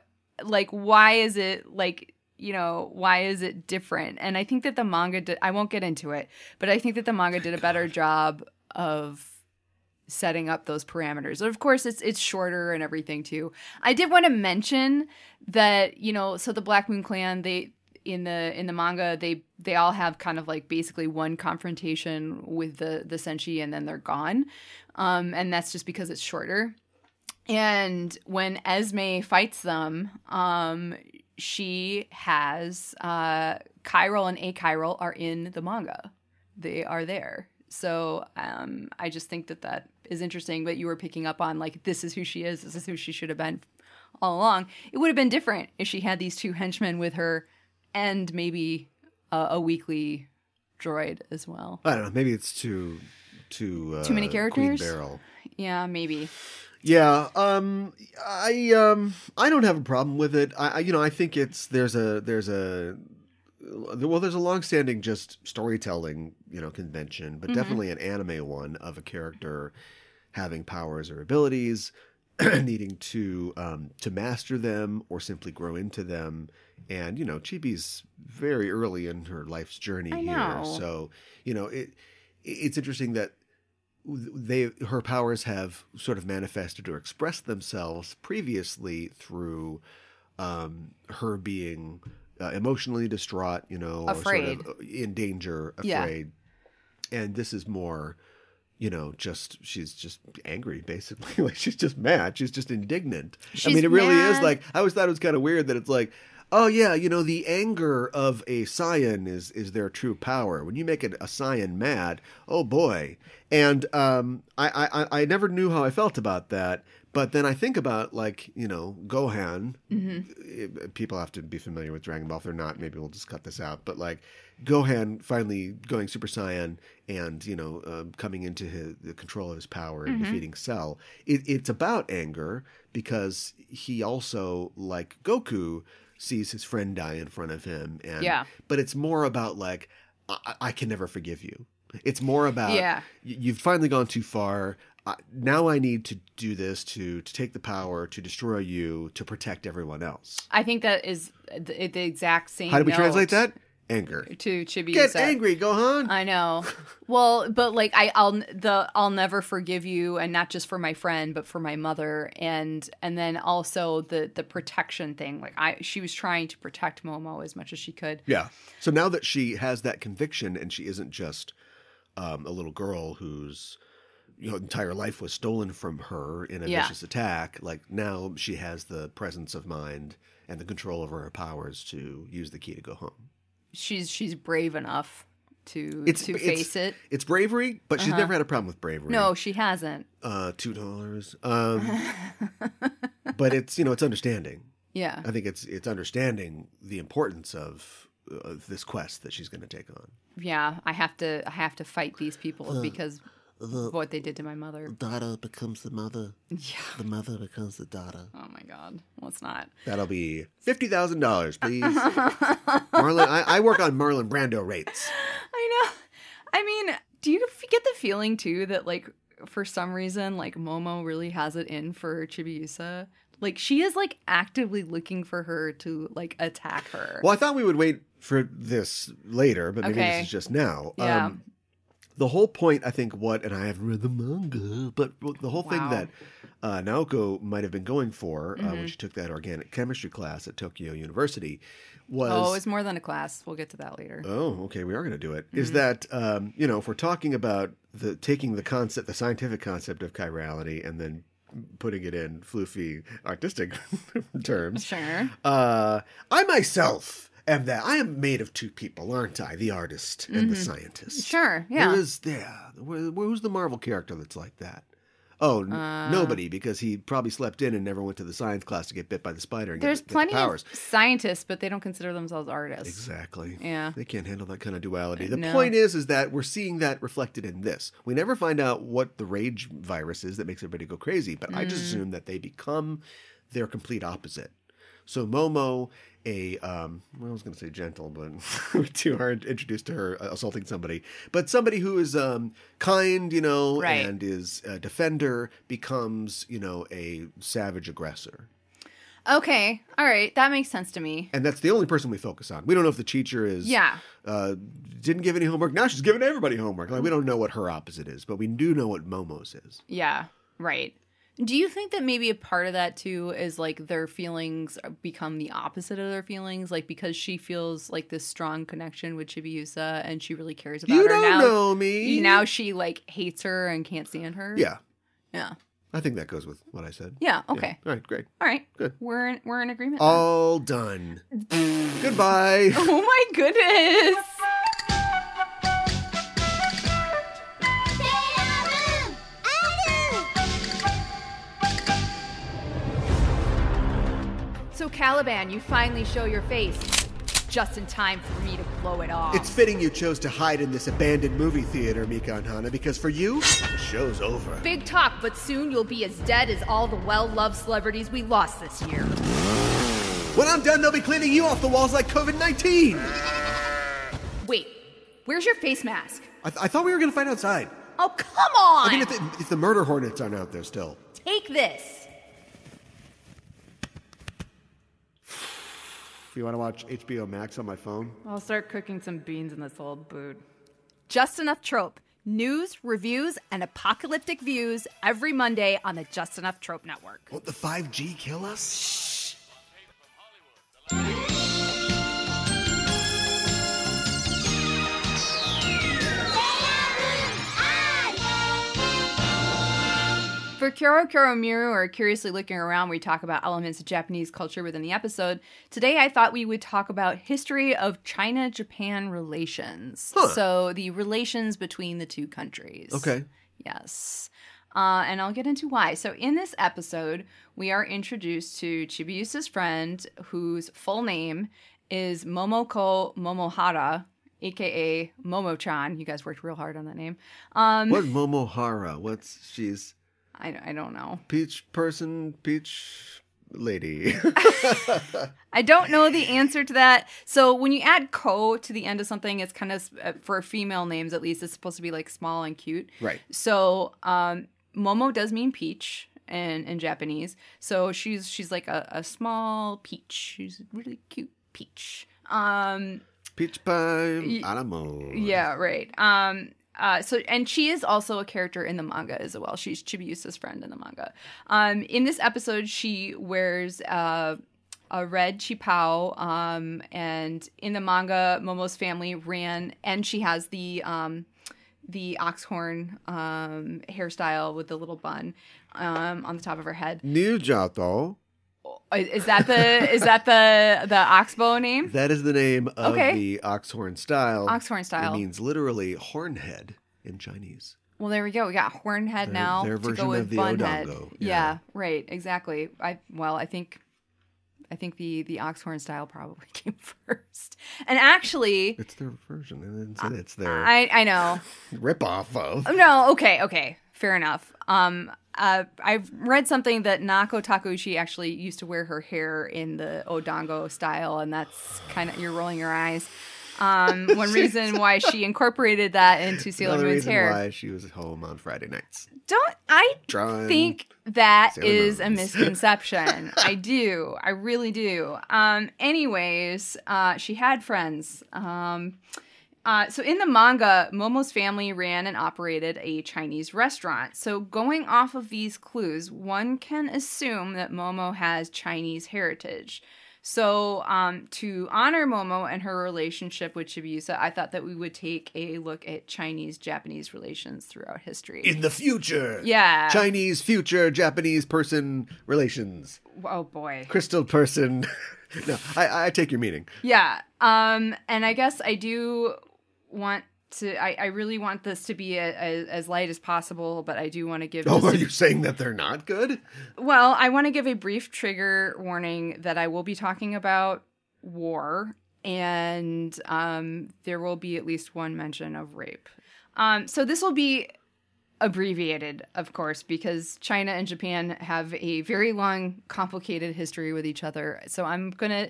like why is it like you know, why is it different? And I think that the manga did I won't get into it, but I think that the manga did a better job of setting up those parameters. Of course, it's it's shorter and everything too. I did want to mention that you know, so the Black Moon Clan they in the in the manga they they all have kind of like basically one confrontation with the the Senshi and then they're gone, um, and that's just because it's shorter. And when Esme fights them, um, she has uh, Chiral and Achiral are in the manga. They are there. So um, I just think that that is interesting. But you were picking up on like this is who she is. This is who she should have been all along. It would have been different if she had these two henchmen with her, and maybe a, a weekly droid as well. I don't know. Maybe it's too too uh, Too many Queen characters? Beryl. Yeah, maybe. Yeah, um, I um, I don't have a problem with it. I, I you know, I think it's there's a there's a well, there's a long-standing just storytelling you know convention, but Mhm. definitely an anime one of a character having powers or abilities, needing to um, to master them or simply grow into them. And you know, Chibi's very early in her life's journey I here, know. so you know it. It's interesting that they her powers have sort of manifested or expressed themselves previously through um, her being uh, emotionally distraught, you know, or Afraid. sort of uh, in danger, Yeah. afraid. And this is more, you know, just she's just angry, basically. like she's just mad. She's just indignant. I mean, it really is like I always thought it was kind of weird that it's like. oh yeah, you know the anger of a Saiyan is is their true power. When you make a, a Saiyan mad, oh boy. And um, I, I I never knew how I felt about that. But then I think about like you know Gohan. It- people have to be familiar with Dragon Ball. If they're not, maybe we'll just cut this out. But like Gohan finally going Super Saiyan and you know um, coming into his, the control of his power and mm-hmm. defeating Cell. It, it's about anger because he also like Goku sees his friend die in front of him. And Yeah. but it's more about like I, I can never forgive you. It's more about Yeah. you've finally gone too far. Uh, now I need to do this to to take the power to destroy you to protect everyone else. I think that is the, the exact same. How do we translate that? Anger. to Chibi. Get angry, Gohan. I know. Well, but like I, I'll the I'll never forgive you, and not just for my friend, but for my mother, and and then also the the protection thing. Like I, she was trying to protect Momo as much as she could. Yeah. So now that she has that conviction and she isn't just um, a little girl whose know entire life was stolen from her in a Yeah. vicious attack, like now she has the presence of mind and the control over her powers to use the key to go home. She's she's brave enough to It's- to it's- face it. It's bravery, but she's Uh-huh. never had a problem with bravery. No, she hasn't. uh, two dollars. Um, but it's you know it's understanding. Yeah. I think it's it's understanding the importance of, of this quest that she's going to take on. Yeah, I have to I have to fight these people Uh, because The what they did to my mother. daughter becomes the mother. Yeah. The mother becomes the daughter. Oh my god. Let's not. That'll be fifty thousand dollars, please. Marlon, I, I work on Marlon Brando rates. I know. I mean, do you get the feeling too that like for some reason like Momo really has it in for Chibiusa? Like she is like actively looking for her to like attack her. Well, I thought we would wait for this later, but maybe Okay. this is just now. Yeah. Um, the whole point, I think, what, and I haven't read the manga, but the whole thing that uh, Naoko might have been going for uh, Mhm. when she took that organic chemistry class at Tokyo University was. oh, it's more than a class. We'll get to that later. Oh, okay, we are going to do it. Is Mhm. that um, you know, if we're talking about the taking the concept, the scientific concept of chirality, and then putting it in floofy artistic terms, Sure. uh, I myself am that. I am made of two people, aren't I? The artist and the Mhm. scientist. Sure. Yeah. Who is there? Who's the Marvel character that's like that? Oh, n- Uh, nobody, because he probably slept in and never went to the science class to get bit by the spider and There's get, the- get plenty the of scientists, but they don't consider themselves artists. Exactly. Yeah. They can't handle that kind of duality. The No. point is, is that we're seeing that reflected in this. We never find out what the rage virus is that makes everybody go crazy, but I just Mm. assume that they become their complete opposite. So Momo, a um, well, I was going to say gentle, but too hard introduced to her uh, assaulting somebody, but somebody who is um, kind, you know, Right. and is a defender becomes, you know, a savage aggressor. Okay. All right. That makes sense to me. And that's the only person we focus on. We don't know if the teacher is Yeah. uh, didn't give any homework. Now she's giving everybody homework. Like we don't know what her opposite is, but we do know what Momo's is. Yeah. Right. Do you think that maybe a part of that too is like their feelings become the opposite of their feelings? Like because she feels like this strong connection with Chibiusa and she really cares about You her don't now. know me. Now she like hates her and can't stand her. yeah, Yeah. I think that goes with what I said. Yeah. Yeah. Okay. All right, great. All right. Good. We're in, we're in agreement. then. All done. Goodbye. Oh my goodness. Caliban, you finally show your face. Just in time for me to blow it off. It's fitting you chose to hide in this abandoned movie theater, Mika and Hana, because for you, the show's over. Big talk, but soon you'll be as dead as all the well-loved celebrities we lost this year. When I'm done, they'll be cleaning you off the walls like COVID 19. Wait, where's your face mask? I, th- I thought we were going to fight outside. Oh, come on! I mean, if the, if the murder hornets aren't out there still. Take this. If you want to watch HBO Max on my phone, I'll start cooking some beans in this old boot. Just Enough Trope. News, reviews, and apocalyptic views every Monday on the Just Enough Trope Network. won't the 5G kill us? For for Kyoro Kyoro Miru or Curiously Looking Around, we talk about elements of Japanese culture within the episode. Today, I thought we would talk about history of China Japan relations. Huh. So, the relations between the two countries. Okay. Yes. Uh, and I'll get into why. So, in this episode, we are introduced to Chibiusa's friend, whose full name is Momoko Momohara, aka Momo chan. You guys worked real hard on that name. Um, What Momohara? What's she's I, I don't know. peach person, peach lady. I don't know the answer to that. So when you add ko to the end of something, it's kind of uh, for female names at least. It's supposed to be like small and cute. right. So um, Momo does mean peach in in Japanese. So she's she's like a, a small peach. She's a really cute peach. Um, Peach pie, Y- yeah, right. Um, uh, so and she is also a character in the manga as well. She's Chibiusa's friend in the manga. Um, in this episode, she wears uh, a red qipao. Um, and in the manga, Momo's family ran, and she has the um, the oxhorn um, hairstyle with the little bun um, on the top of her head. niújiǎotóu. Is is that the is that the the oxbow name? That is the name of Okay. the oxhorn style. Oxhorn style. It means literally hornhead in Chinese. Well, there we go. We got horn head Their- now their to version go with of the bun head. Yeah. yeah. right. Exactly. I well, I think, I think the the oxhorn style probably came first. And actually, It's their version, and it's, it's their I I know. ripoff of. No. Okay. Okay. Fair enough. Um. Uh. I've read something that Naoko Takeuchi actually used to wear her hair in the odango style, and that's kind of you're rolling your eyes. Um. One reason why she incorporated that into Sailor Another Moon's hair. why she was home on Friday nights. Don't I Drawing. think that Sailor is a misconception. I do. I really do. Um anyways, uh she had friends. Um uh, so in the manga, Momo's family ran and operated a Chinese restaurant. So going off of these clues, one can assume that Momo has Chinese heritage. So um, to honor Momo and her relationship with Chibiusa, I thought that we would take a look at Chinese-Japanese relations throughout history. In the future. yeah. Chinese future Japanese person relations. Oh boy. Crystal person. no, I, I take your meaning. Yeah. Um and I guess I do want to I, I really want this to be a, a, as light as possible, but I do want to give Oh, are a- you saying that they're not good? well, I want to give a brief trigger warning that I will be talking about war and um there will be at least one mention of rape. Um so this will be abbreviated, of course, because China and Japan have a very long, complicated history with each other. So I'm gonna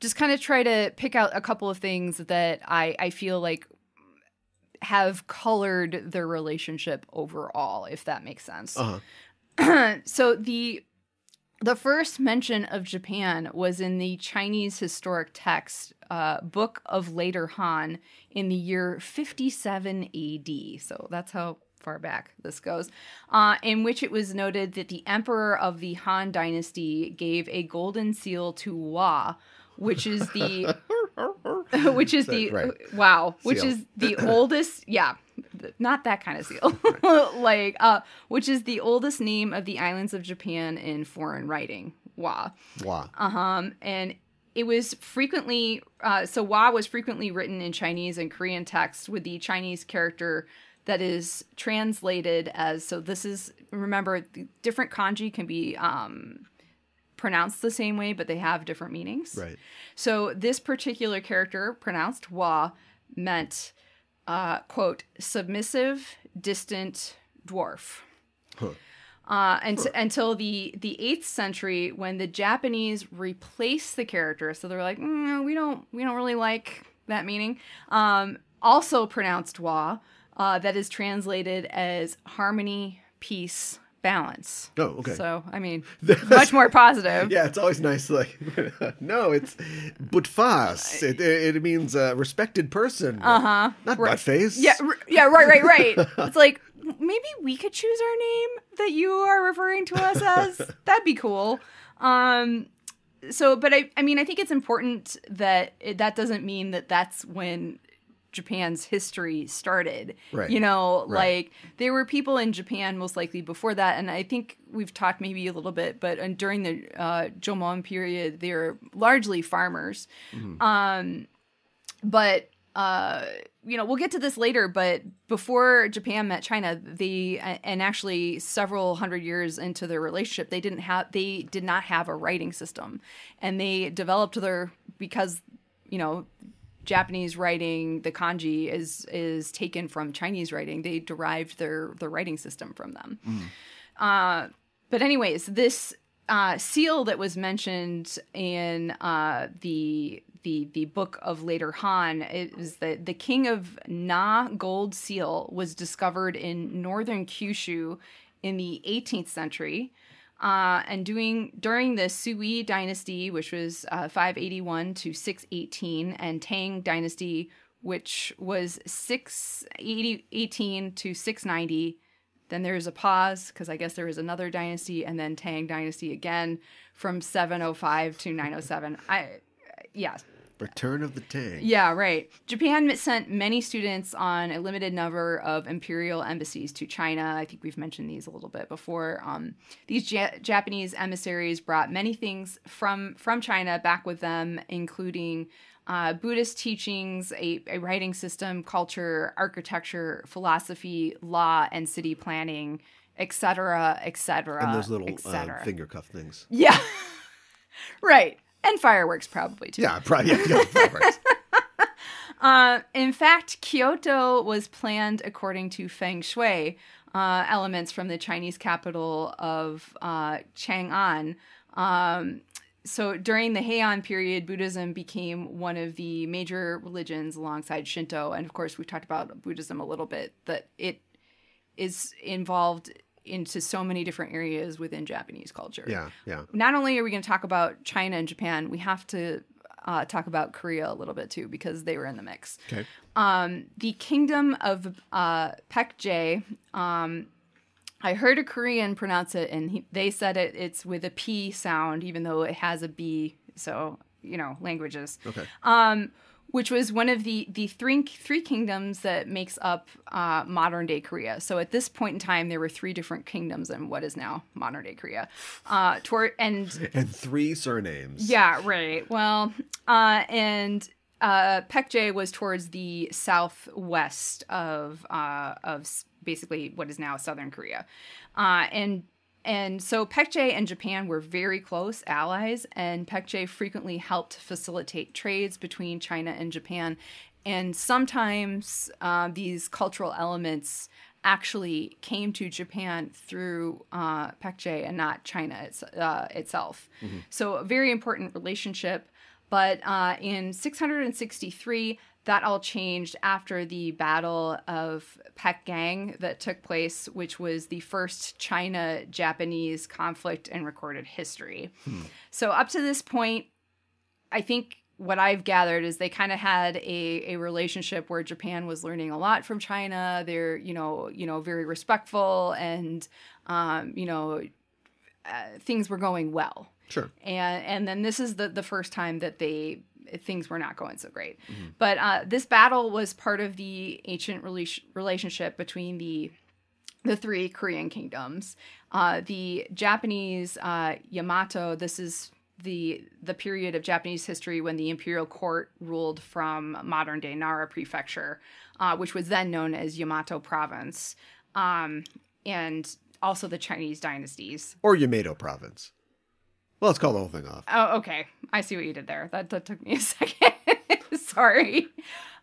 just kind of try to pick out a couple of things that I, I feel like have colored their relationship overall, if that makes sense. Uh-huh. so the the first mention of Japan was in the Chinese historic text uh, Book of Later Han in the year 57 AD. So that's how far back this goes, uh, in which it was noted that the emperor of the Han dynasty gave a golden seal to Wa, which is the which is the Right. wow, which Seal. is the oldest, yeah, not that kind of seal, like uh, which is the oldest name of the islands of Japan in foreign writing. Wa, Wow. um, and it was frequently uh, so Wa was frequently written in Chinese and Korean text with the Chinese character that is translated as so. This is remember different kanji can be um, pronounced the same way, but they have different meanings. Right. So this particular character, pronounced Wa, meant, uh, quote, submissive, distant dwarf. Huh. Uh, and until the the eighth century, when the Japanese replaced the character, so they're like, mm, we don't we don't really like that meaning. Um, also pronounced Wa, uh, that is translated as harmony, peace, balance. Oh, okay. So I mean, much more positive. Yeah, it's always nice. Like, no, it's but fast. It, it, means a respected person. Uh huh. Not Right. face. Yeah, r- yeah, right, right, right. it's like maybe we could choose our name that you are referring to us as. That'd be cool. Um, so, but I, I mean, I think it's important that it, that doesn't mean that that's when Japan's history started. Right. You know, Right. like there were people in Japan most likely before that, and I think we've talked maybe a little bit, but uh, during the uh, Jomon period, they're largely farmers. Um, but uh, you know, we'll get to this later. But before Japan met China, they and actually several hundred years into their relationship, they didn't have they did not have a writing system, and they developed their because you know Japanese writing, the kanji is is taken from Chinese writing. They derived their their writing system from them. Uh, but anyways, this uh, seal that was mentioned in uh, the the the book of later Han is that the king of Na gold seal was discovered in northern Kyushu in the 18th century. Uh, and doing during the Sui dynasty, which was uh, 581 to 618, and Tang dynasty, which was 618 to 690. Then there's a pause because I guess there was another dynasty, and then Tang dynasty again from 705 to 907. I, yeah, Return of the Tang. yeah, right. Japan sent many students on a limited number of imperial embassies to China. I think we've mentioned these a little bit before. Um, these ja- Japanese emissaries brought many things from from China back with them, including uh, Buddhist teachings, a, a writing system, culture, architecture, philosophy, law, and city planning, etc., etc., And those little uh, finger cuff things. yeah, right. And fireworks probably too. Yeah, probably. Yeah, yeah, fireworks. Uh, in fact, Kyoto was planned according to feng shui, uh, elements from the Chinese capital of uh, Chang'an. Um, so during the Heian period, Buddhism became one of the major religions alongside Shinto. And of course, we've talked about Buddhism a little bit, that it is involved into so many different areas within Japanese culture yeah, yeah. not only are we going to talk about China and Japan, we have to uh, talk about Korea a little bit too because they were in the mix. Okay. Um, the kingdom of uh, Pekje. Um, I heard a Korean pronounce it, and he, they said it. It's with a P sound, even though it has a B. So you know, languages Okay. um, which was one of the the three three kingdoms that makes up uh, modern day Korea. So at this point in time, there were three different kingdoms in what is now modern day Korea. Uh, toward and And three surnames. yeah, right. Well, uh, and uh, Pekje was towards the southwest of uh, of basically what is now southern Korea, uh, and and so Pekje and Japan were very close allies, and Pekje frequently helped facilitate trades between China and Japan, and sometimes uh, these cultural elements actually came to Japan through uh, Pekje and not China it's, uh, itself. So a very important relationship. But uh, in 663, that all changed after the Battle of Pekgang that took place, which was the first China Japanese conflict in recorded history. So, up to this point, I think what I've gathered is they kind of had a, a relationship where Japan was learning a lot from China. They're, you know, you know, very respectful and, um, you know, uh, things were going well Sure. and and then this is the the first time that they things were not going so great. But uh, this battle was part of the ancient rela- relationship between the the three korean kingdoms. Uh, the japanese uh, yamato this is the the period of japanese history when the imperial court ruled from modern day nara prefecture uh, which was then known as yamato province um, and also the chinese dynasties. Or Yamato province. Well, let's call the whole thing off. Oh, okay. I see what you did there. That, that took me a second. Sorry.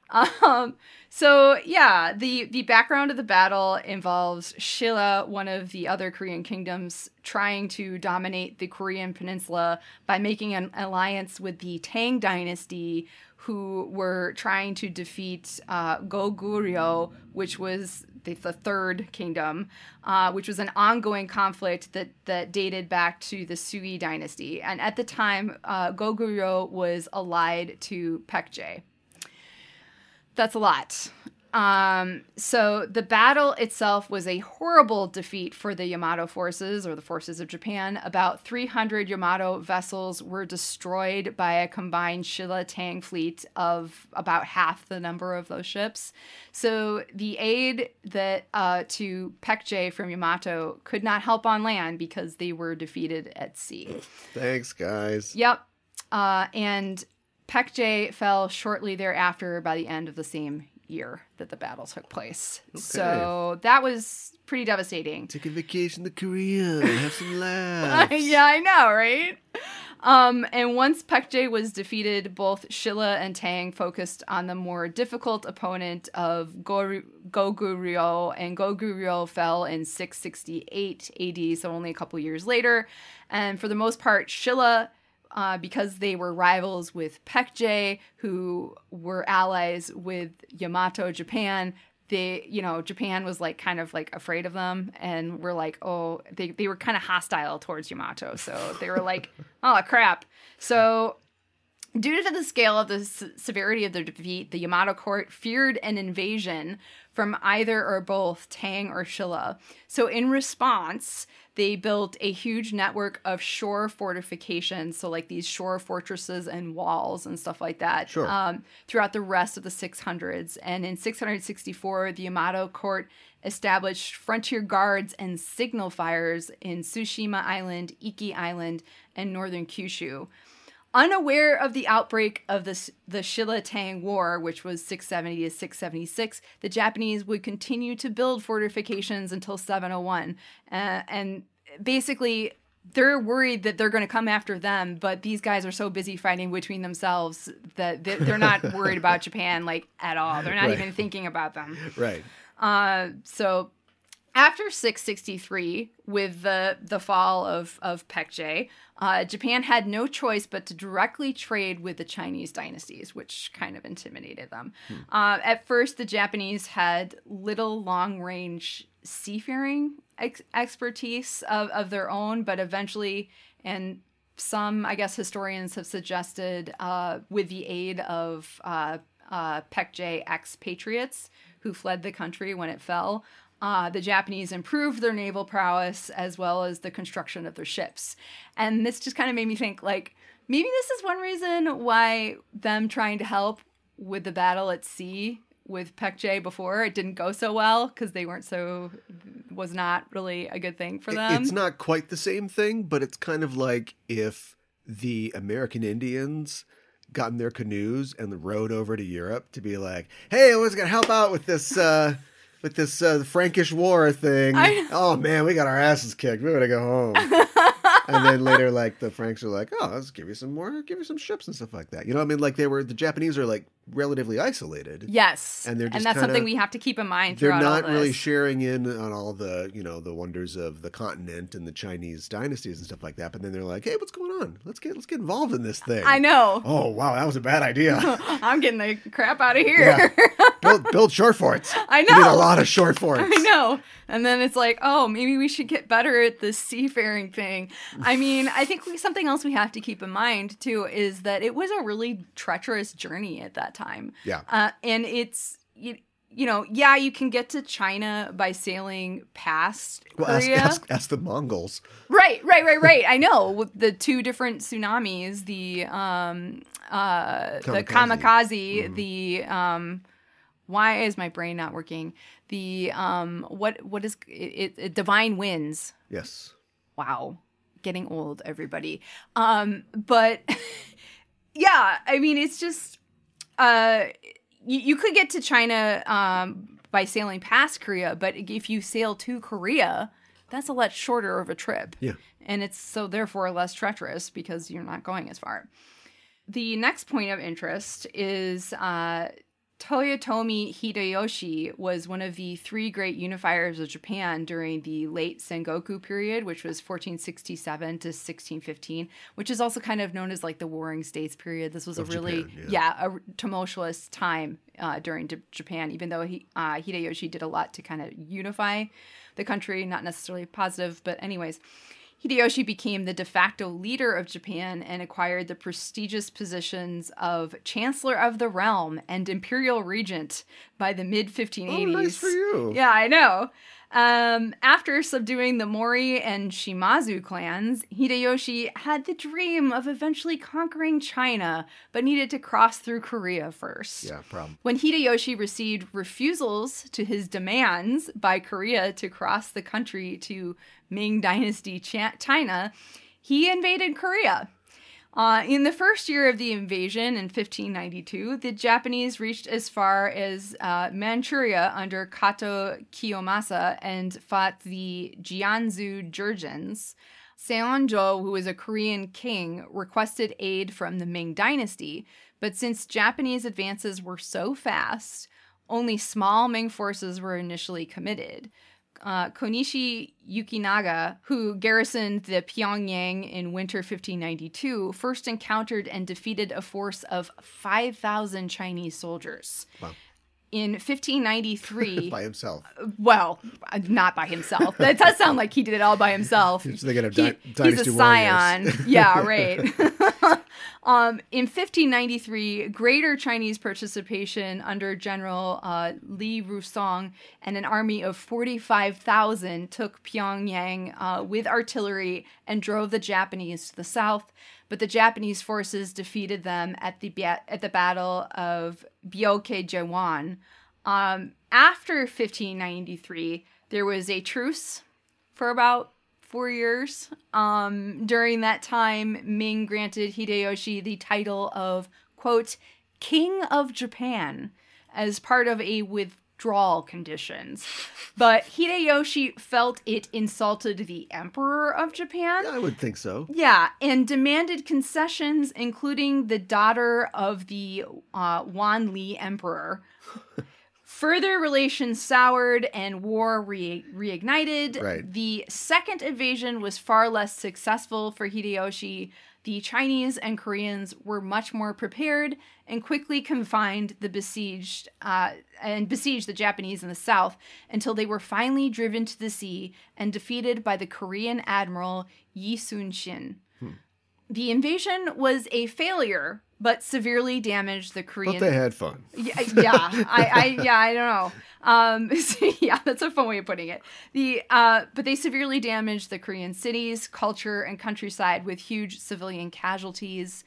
Um, so yeah, the the background of the battle involves Shilla, one of the other Korean kingdoms, trying to dominate the Korean peninsula by making an alliance with the Tang dynasty, who were trying to defeat uh, Goguryeo, which was the, the third kingdom, uh, which was an ongoing conflict that that dated back to the Sui dynasty. And at the time, uh, Goguryeo was allied to Pekje. That's a lot. Um, so the battle itself was a horrible defeat for the Yamato forces or the forces of Japan. About 300 Yamato vessels were destroyed by a combined Shilla Tang fleet of about half the number of those ships. So the aid that uh, to Pekje from Yamato could not help on land because they were defeated at sea. Thanks, guys. Yep. Uh, and Pekje fell shortly thereafter by the end of the same year that the battle took place. So that was pretty devastating. Take a vacation to Korea have some laughs. yeah, I know, right? Um, and once Pekje was defeated, both Shilla and Tang focused on the more difficult opponent of Goguryeo, and Goguryeo fell in 668 AD, so only a couple years later. And for the most part, Shilla uh, because they were rivals with Pekje, who were allies with Yamato Japan. They, you know, Japan was like kind of like afraid of them, and were like, oh, they they were kind of hostile towards Yamato, so they were like, oh crap. So Due to the scale of the severity of their defeat, the Yamato court feared an invasion from either or both Tang or Shilla. So, in response, they built a huge network of shore fortifications, so like these shore fortresses and walls and stuff like that, Sure. um, throughout the rest of the 600s. And in 664, the Yamato court established frontier guards and signal fires in Tsushima Island, Iki Island, and northern Kyushu. Unaware of the outbreak of the, the Shilla Tang War, which was 670 to 676, the Japanese would continue to build fortifications until 701. Uh, and basically, they're worried that they're going to come after them, but these guys are so busy fighting between themselves that they- they're not worried about Japan like at all. They're not Right. even thinking about them. Right. Uh, so after 663, with the the fall of of Pekje, uh, Japan had no choice but to directly trade with the Chinese dynasties, which kind of intimidated them. Uh, at first, the Japanese had little long range seafaring ex- expertise of, of their own, but eventually, and some, I guess, historians have suggested, uh, with the aid of uh, uh, Pekje expatriates who fled the country when it fell, uh, the Japanese improved their naval prowess as well as the construction of their ships. And this just kind of made me think, like, maybe this is one reason why them trying to help with the battle at sea with Pekje before it didn't go so well because they weren't so was not really a good thing for them. It's not quite the same thing, but it's kind of like if the American Indians got in their canoes and rowed over to Europe to be like, "Hey, I was gonna help out with this." uh with this uh, Frankish war thing, I- oh man, we got our asses kicked. We gotta go home. and then later, like the Franks are like, "Oh, let's give you some more, give you some ships and stuff like that." You know, what I mean, like they were the Japanese are like relatively isolated. yes, And they're just that's something kinda- we have to keep in mind. they're not really sharing in on all the you know the wonders of the continent and the Chinese dynasties and stuff like that. But then they're like, "Hey, what's going on? Let's get let's get involved in this thing." I know. Oh wow, that was a bad idea. I'm getting the crap out of here. build build short forts. I know. We need a lot of short forts. I know. And then it's like, oh, maybe we should get better at this seafaring thing. I mean, I think we, something else we have to keep in mind too is that it was a really treacherous journey at that time. Yeah. Uh, and it's you, you know, yeah, you can get to China by sailing past Well, ask, Korea. ask, ask the Mongols. Right, right, right, right. I know with the two different tsunamis, the um uh the Kamikaze. kamikaze, the um why is my brain not working? The um what what is it, it divine winds. Yes. Wow. Getting old everybody. Um but yeah, I mean it's just uh you, you could get to China um by sailing past Korea, but if you sail to Korea, that's a lot shorter of a trip Yeah. and it's so therefore less treacherous because you're not going as far. The next point of interest is uh, Toyotomi Hideyoshi was one of the three great unifiers of Japan during the late Sengoku period, which was 1467 to 1615, which is also kind of known as like the Warring States period. This was Of a really, Japan, yeah. a tumultuous time uh, during J- Japan, even though he, uh, Hideyoshi did a lot to kind of unify the country, not necessarily positive, but anyways. Hideyoshi became the de facto leader of Japan and acquired the prestigious positions of Chancellor of the Realm and Imperial Regent by the mid 1580s. Oh, nice for you. Yeah, I know. Um, after subduing the Mori and Shimazu clans, Hideyoshi had the dream of eventually conquering China, but needed to cross through Korea first. Yeah, problem. When Hideyoshi received refusals to his demands by Korea to cross the country to Ming Dynasty China, he invaded Korea. Uh, in the first year of the invasion in 1592, the Japanese reached as far as uh, Manchuria under Kato Kiyomasa and fought the Jianzhou Jurchens. Seonjo, who was a Korean king, requested aid from the Ming Dynasty, but since Japanese advances were so fast, only small Ming forces were initially committed uh, Konishi Yukinaga, who garrisoned the Pyongyang in winter 1592, first encountered and defeated a force of 5,000 Chinese soldiers. Wow. In 1593, By himself. well, not by himself. That does sound like he did it all by himself. He's thinking of He- Dynasty he's a Warriors. scion. yeah, right. um, in 1593, greater Chinese participation under General uh, Li Rusong and an army of 45,000 took Pyongyang uh, with artillery and drove the Japanese to the south. But the Japanese forces defeated them at the ba- at the Battle of Byeokjegwan. Um, after 1593, there was a truce for about four years. Um, during that time, Ming granted Hideyoshi the title of, quote, King of Japan as part of a withdrawal conditions. But Hideyoshi felt it insulted the Emperor of Japan. I would think so. Yeah, and demanded concessions, including the daughter of the uh, Wan Li Emperor. Further relations soured and war re- reignited. Right. The second invasion was far less successful for Hideyoshi. The Chinese and Koreans were much more prepared and quickly confined the besieged uh, and besieged the Japanese in the south until they were finally driven to the sea and defeated by the Korean admiral Yi Sun Shin. The invasion was a failure, but severely damaged the Korean. But they had fun. Yeah, yeah, I, I, yeah, I don't know. Um, so yeah, that's a fun way of putting it. The, uh, but they severely damaged the Korean cities, culture, and countryside with huge civilian casualties.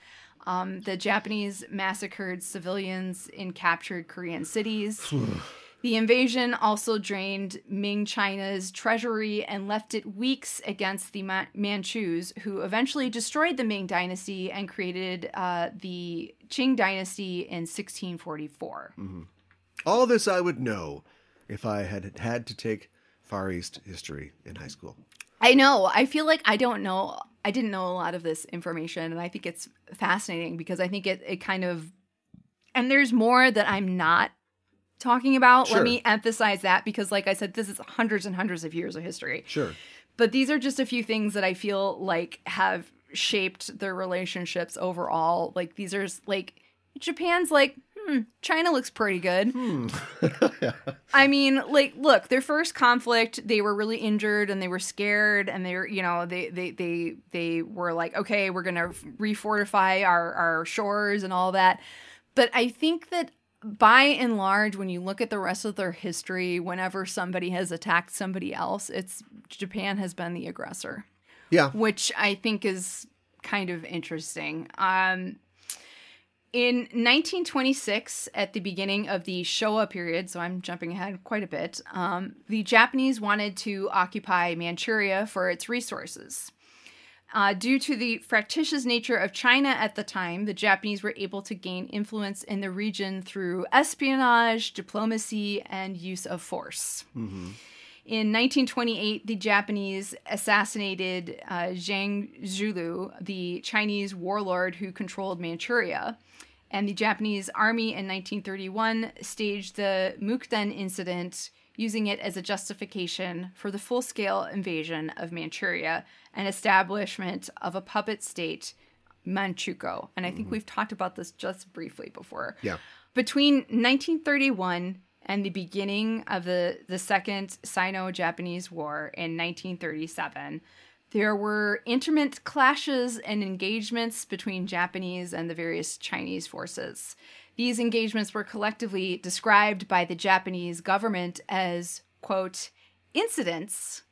Um, the Japanese massacred civilians in captured Korean cities. The invasion also drained Ming China's treasury and left it weeks against the Ma- Manchus, who eventually destroyed the Ming dynasty and created uh, the Qing dynasty in 1644. All this I would know if I had had to take Far East history in high school. I know. I feel like I don't know. I didn't know a lot of this information, and I think it's fascinating because I think it, it kind of. And there's more that I'm not talking about. Sure. Let me emphasize that because, like I said, this is hundreds and hundreds of years of history. Sure. But these are just a few things that I feel like have shaped their relationships overall. Like these are like Japan's like, hmm, China looks pretty good. I mean, like, look, their first conflict, they were really injured and they were scared and they were, you know, they they they they were like, okay, we're gonna refortify our our shores and all that. But I think that by and large, when you look at the rest of their history, whenever somebody has attacked somebody else, it's Japan has been the aggressor Yeah. which I think is kind of interesting. Um, in 1926, at the beginning of the Showa period, so I'm jumping ahead quite a bit, um, the Japanese wanted to occupy Manchuria for its resources. Uh, due to the fractious nature of China at the time, the Japanese were able to gain influence in the region through espionage, diplomacy, and use of force. In 1928, the Japanese assassinated uh, Zhang Zuolin, the Chinese warlord who controlled Manchuria. And the Japanese army in 1931 staged the Mukden incident, using it as a justification for the full scale invasion of Manchuria and establishment of a puppet state, Manchukuo. And I think mm-hmm. we've talked about this just briefly before. Yeah. Between 1931 and the beginning of the, the Second Sino Japanese War in 1937, There were intermittent clashes and engagements between Japanese and the various Chinese forces. These engagements were collectively described by the Japanese government as, quote, incidents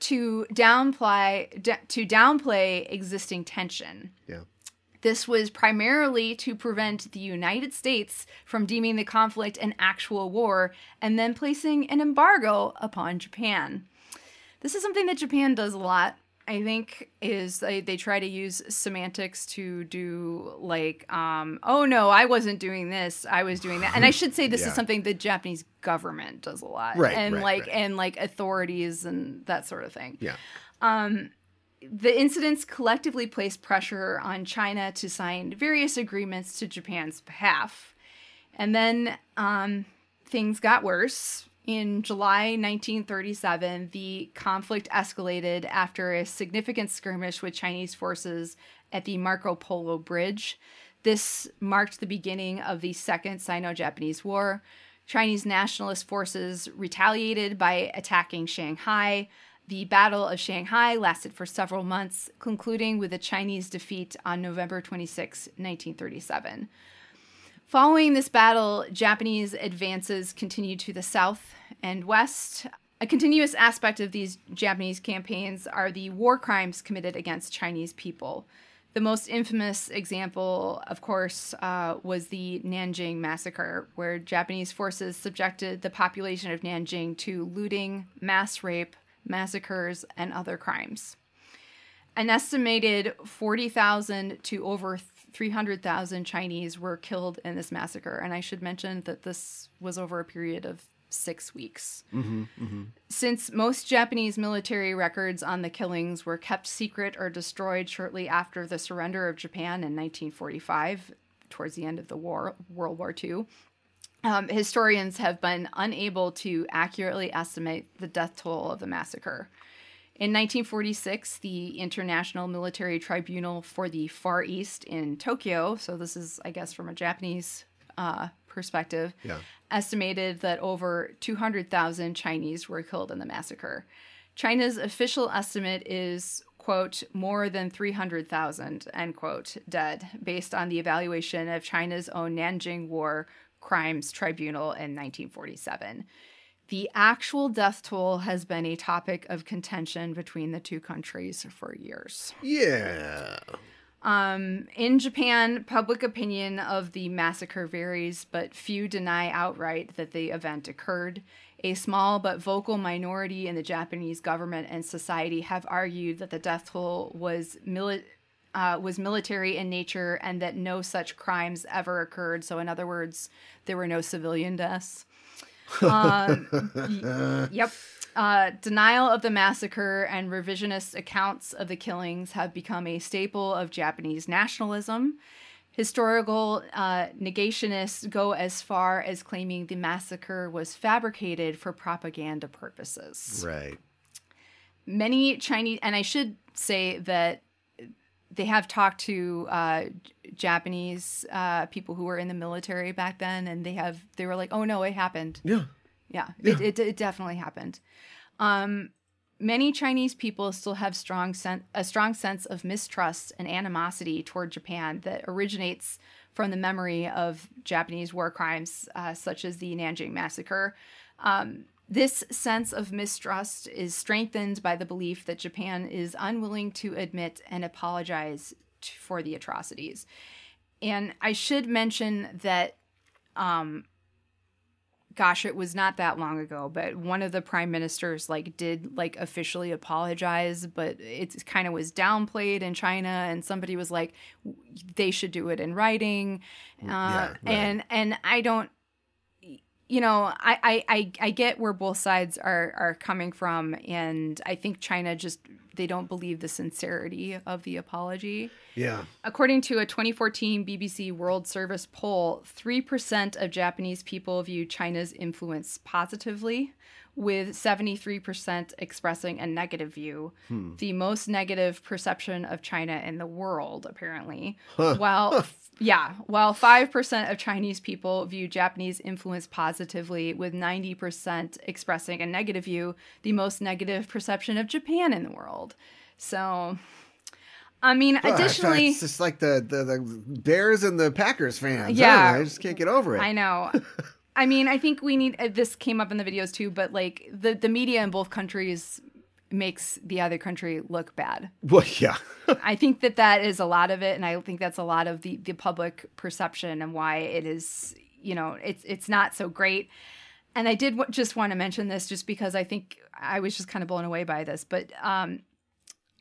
to downplay d- to downplay existing tension. Yeah. This was primarily to prevent the United States from deeming the conflict an actual war and then placing an embargo upon Japan. This is something that Japan does a lot. I think is they, they try to use semantics to do like um oh no I wasn't doing this I was doing that and I should say this Yeah. is something the Japanese government does a lot Right, and right, like right. and like authorities and that sort of thing Yeah. the incidents collectively placed pressure on China to sign various agreements to Japan's behalf. And then um, things got worse. In July 1937, the conflict escalated after a significant skirmish with Chinese forces at the Marco Polo Bridge. This marked the beginning of the Second Sino Japanese War. Chinese nationalist forces retaliated by attacking Shanghai. The Battle of Shanghai lasted for several months, concluding with a Chinese defeat on November 26, 1937. Following this battle, Japanese advances continued to the south and west. A continuous aspect of these Japanese campaigns are the war crimes committed against Chinese people. The most infamous example, of course, uh, was the Nanjing Massacre, where Japanese forces subjected the population of Nanjing to looting, mass rape, massacres, and other crimes. An estimated 40,000 to over 300,000 Chinese were killed in this massacre. And I should mention that this was over a period of six weeks. Since most Japanese military records on the killings were kept secret or destroyed shortly after the surrender of Japan in 1945, towards the end of the war, World War II, um, historians have been unable to accurately estimate the death toll of the massacre. In 1946, the International Military Tribunal for the Far East in Tokyo, so this is, I guess, from a Japanese uh, perspective, Yeah. estimated that over 200,000 Chinese were killed in the massacre. China's official estimate is, quote, more than 300,000, end quote, dead, based on the evaluation of China's own Nanjing War Crimes Tribunal in 1947. The actual death toll has been a topic of contention between the two countries for years. Yeah. Um, in Japan, public opinion of the massacre varies, but few deny outright that the event occurred. A small but vocal minority in the Japanese government and society have argued that the death toll was mili- uh, was military in nature and that no such crimes ever occurred. So, in other words, there were no civilian deaths. Um, yep. Uh, denial of the massacre and revisionist accounts of the killings have become a staple of Japanese nationalism. Historical uh, negationists go as far as claiming the massacre was fabricated for propaganda purposes Right. many Chinese, and I should say that they have talked to uh, Japanese uh, people who were in the military back then, and they have they were like, "Oh no, it happened. Yeah. Yeah, It, it it definitely happened." Um, many Chinese people still have strong sen- a strong sense of mistrust and animosity toward Japan that originates from the memory of Japanese war crimes, uh, such as the Nanjing massacre. Um, this sense of mistrust is strengthened by the belief that Japan is unwilling to admit and apologize t- for the atrocities. And I should mention that um, gosh it was not that long ago but one of the prime ministers like did like officially apologize but it kind of was downplayed in china and somebody was like they should do it in writing uh, yeah, right. and and i don't you know I, I i i get where both sides are are coming from and i think china just they don't believe the sincerity of the apology Yeah. According to a 2014 BBC World Service poll, 3% of Japanese people view China's influence positively, with 73% expressing a negative view. Hmm. The most negative perception of China in the world, apparently. While yeah, while 5% of Chinese people view Japanese influence positively, with 90% expressing a negative view, the most negative perception of Japan in the world. So, I mean, additionally, it's just like the, the the Bears and the Packers fans. Yeah. I, I just can't get over it. I know. I mean, I think we need uh, this came up in the videos too, but like the the media in both countries makes the other country look bad. Well, yeah. I think that that is a lot of it, and I think that's a lot of the the public perception and why it is, you know, it's it's not so great. And I did w- just want to mention this just because I think I was just kind of blown away by this, but um,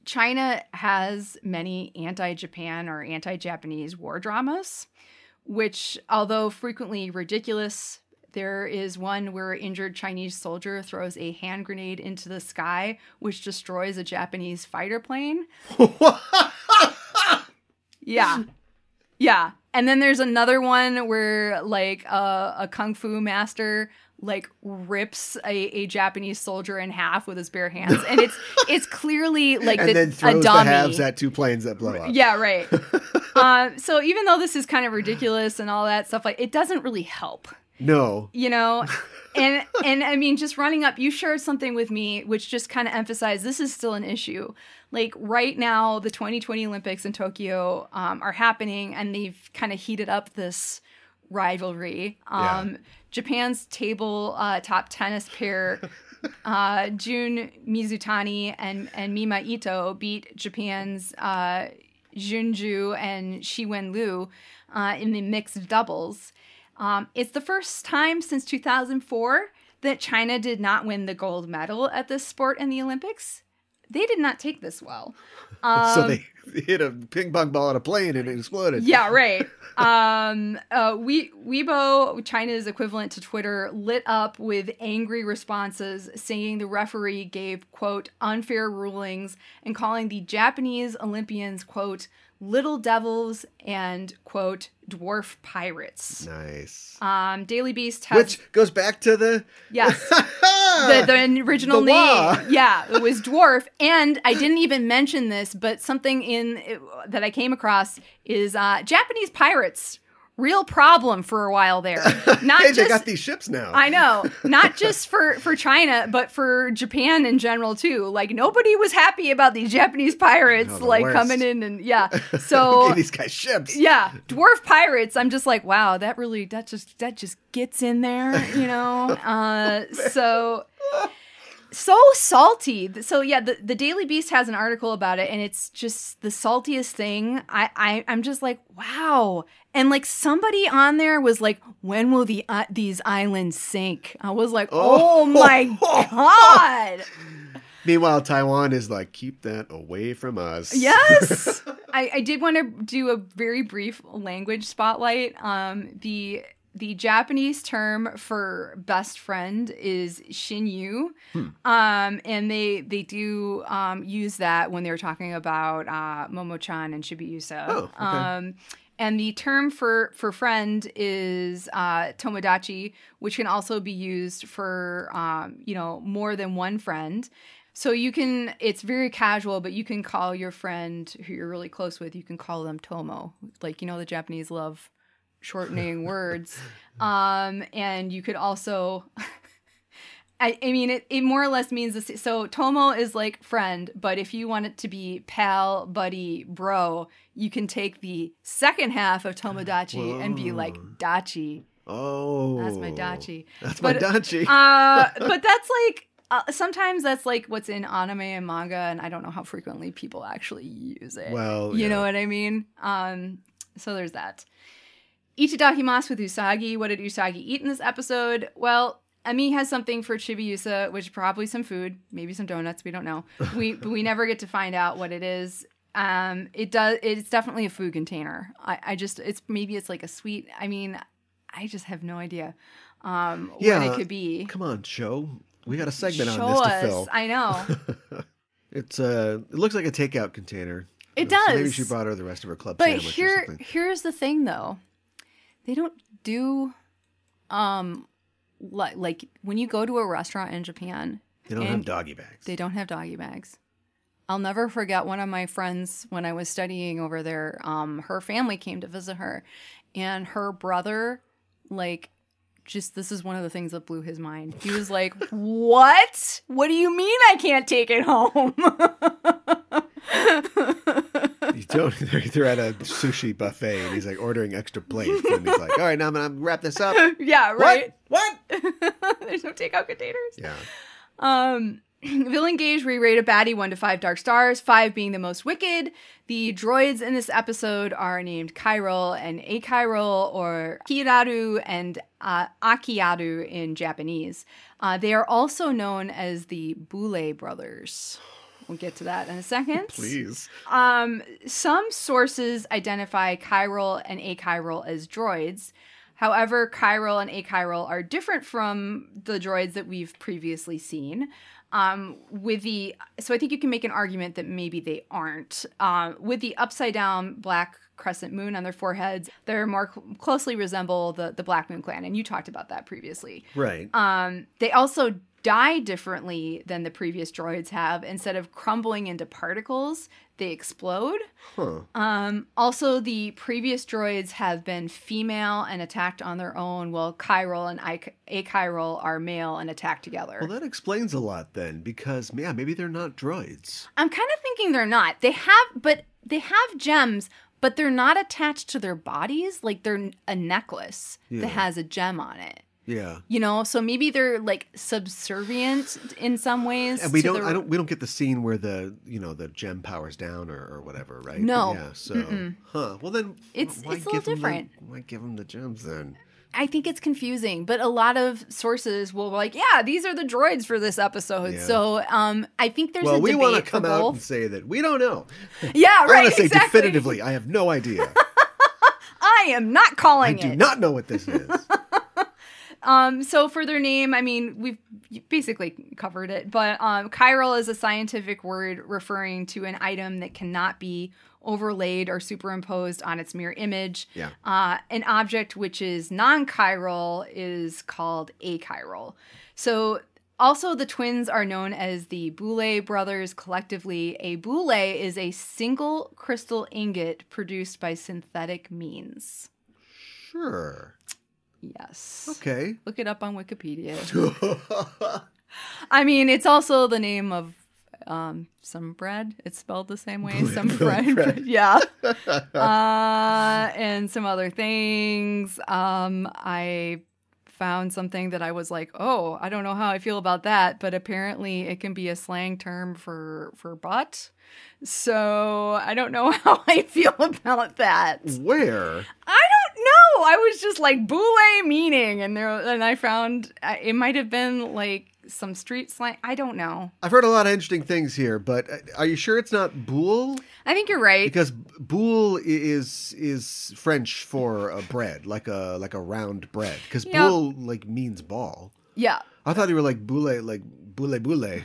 China has many anti-Japan or anti-Japanese war dramas, which, although frequently ridiculous. There is one where an injured Chinese soldier throws a hand grenade into the sky, which destroys a Japanese fighter plane. Yeah. Yeah. And then there's another one where like a, a kung fu master like rips a, a Japanese soldier in half with his bare hands. And it's it's clearly like and the, then throws the halves at two planes that blow up. yeah, right. uh, so even though this is kind of ridiculous and all that stuff, like it doesn't really help No. you know and and i mean just running up you shared something with me which just kind of emphasized this is still an issue like right now the 2020 olympics in tokyo um, are happening and they've kind of heated up this rivalry um, japan's table uh, top tennis pair uh, Jun Mizutani and, and Mima Ito beat Japan's uh, Junju and Shiwen Liu uh, in the mixed doubles. Um, it's the first time since 2004 that China did not win the gold medal at this sport in the Olympics. They did not take this well. Um, so they hit a ping pong ball at a plane and it exploded. yeah, right. Um, uh, we Weibo, China's equivalent to Twitter, lit up with angry responses saying the referee gave quote unfair rulings and calling the Japanese Olympians quote little devils and quote dwarf pirates. Nice. Um, Daily Beast has Which goes back to the yes. the, the original The name. Yeah, it was dwarf. And I didn't even mention this, but something in that I came across is uh, Japanese pirates. Real problem for a while there. Not hey, just they got these ships now. I know, not just for for China, but for Japan in general too. Like nobody was happy about these Japanese pirates Oh, the like worst. coming in and yeah. So these guys ships. yeah dwarf pirates i'm just like wow that really that just that just gets in there you know uh so so salty so yeah the, the daily beast has an article about it and it's just the saltiest thing i, I i'm just like wow and like somebody on there was like when will the uh, these islands sink i was like oh, Oh. my god Meanwhile, Taiwan is like, keep that away from us. Yes. I, I did want to do a very brief language spotlight. Um, the the Japanese term for best friend is shinyu, um, and they they do um, use that when they're talking about uh, Momo-chan and Chibiusa. Oh, okay. um, and the term for for friend is uh, tomodachi, which can also be used for um, you know more than one friend. So you can, it's very casual, but you can call your friend who you're really close with, you can call them Tomo. Like, you know, the Japanese love shortening words. Um, and you could also, I, I mean, it, it more or less means this. So Tomo is like friend, but if you want it to be pal, buddy, bro, you can take the second half of Tomodachi and be like Dachi. Oh. That's my Dachi. That's my But, Dachi. Uh, but that's like uh, sometimes that's like what's in anime and manga, and I don't know how frequently people actually use it. Well, you yeah. know what I mean. Um, so there's that. Itadakimasu with Usagi. What did Usagi eat in this episode? Well, Ami has something for Chibiusa, which is probably some food, maybe some donuts. We don't know. We but we never get to find out what it is. Um, it does. It's definitely a food container. I, I just it's maybe it's like a sweet. I mean, I just have no idea. Um, what Yeah, it could be. Come on, show. We got a segment Show on this us. to fill. I know. It's uh, it looks like a takeout container. It So maybe she brought her the rest of her club But sandwich here here's the thing though. They don't do um like like when you go to a restaurant in Japan, They don't have doggy bags. they don't have doggy bags. I'll never forget one of my friends when I was studying over there. Um, her family came to visit her, and her brother, like, just this is one of the things that blew his mind. He was like, "What? What do you mean I can't take it home?" Tony, they're, they're at a sushi buffet and he's like ordering extra plates. And he's like, all right, now I'm to wrap this up. yeah, right. What? There's no takeout containers. Yeah. Um, Villain Gauge, we rate a baddie one to five dark stars, five being the most wicked. The droids in this episode are named Chiral and Achiral, or Kiraru and uh, Akiaru in Japanese. Uh, they are also known as the Boule brothers. We'll get to that in a second. Please. Um, some sources identify Chiral and Achiral as droids. However, Chiral and Achiral are different from the droids that we've previously seen. Um, with the so I think you can make an argument that maybe they aren't. Um, with the upside down black crescent moon on their foreheads, they're more cl- closely resemble the the Black Moon Clan, and you talked about that previously. Right. Um, they also die differently than the previous droids have. Instead of crumbling into particles, they explode. Huh. Um, also, the previous droids have been female and attacked on their own, while Chiral and I- Achiral are male and attack together. Well, that explains a lot then, because yeah, maybe they're not droids. I'm kind of thinking they're not. They have, but they have gems, but they're not attached to their bodies. Like they're a necklace Yeah. that has a gem on it. Yeah. You know, so maybe they're like subservient in some ways. And we don't. the- I don't. We don't get the scene where the you know the gem powers down or, or whatever, right? No. Yeah. So, huh? Well, then It's- why it's a little give 'em the- different. why give them the gems then? I think it's confusing, but a lot of sources will be like, yeah, these are the droids for this episode. Yeah. So um, I think there's well, a we want to come out and say that we don't know. yeah, I right. want to say exactly. definitively, I have no idea. I am not calling I calling do not know what this is. Um, so for their name, I mean, we've basically covered it, but um, chiral is a scientific word referring to an item that cannot be overlaid or superimposed on its mirror image. Yeah. Uh, an object which is non-chiral is called achiral. So also the twins are known as the Boule brothers collectively. A boule is a single crystal ingot produced by synthetic means. Sure. Yes. Okay. Look it up on Wikipedia. I mean, it's also the name of um, some bread. It's spelled the same way. Some bread. bread. yeah. Uh, and some other things. Um, I found something that I was like, oh, I don't know how I feel about that, but apparently it can be a slang term for for butt. So I don't know how I feel about that. Where? I don't know. I was just like boule meaning, and there, and I found uh, it might have been like some street slang. I don't know. I've heard a lot of interesting things here, but uh, are you sure it's not boule? I think you're right. Because boule is is French for a bread, like a like a round bread. Because Yeah. boule like means ball. yeah, I thought you were like boule, like boule boule.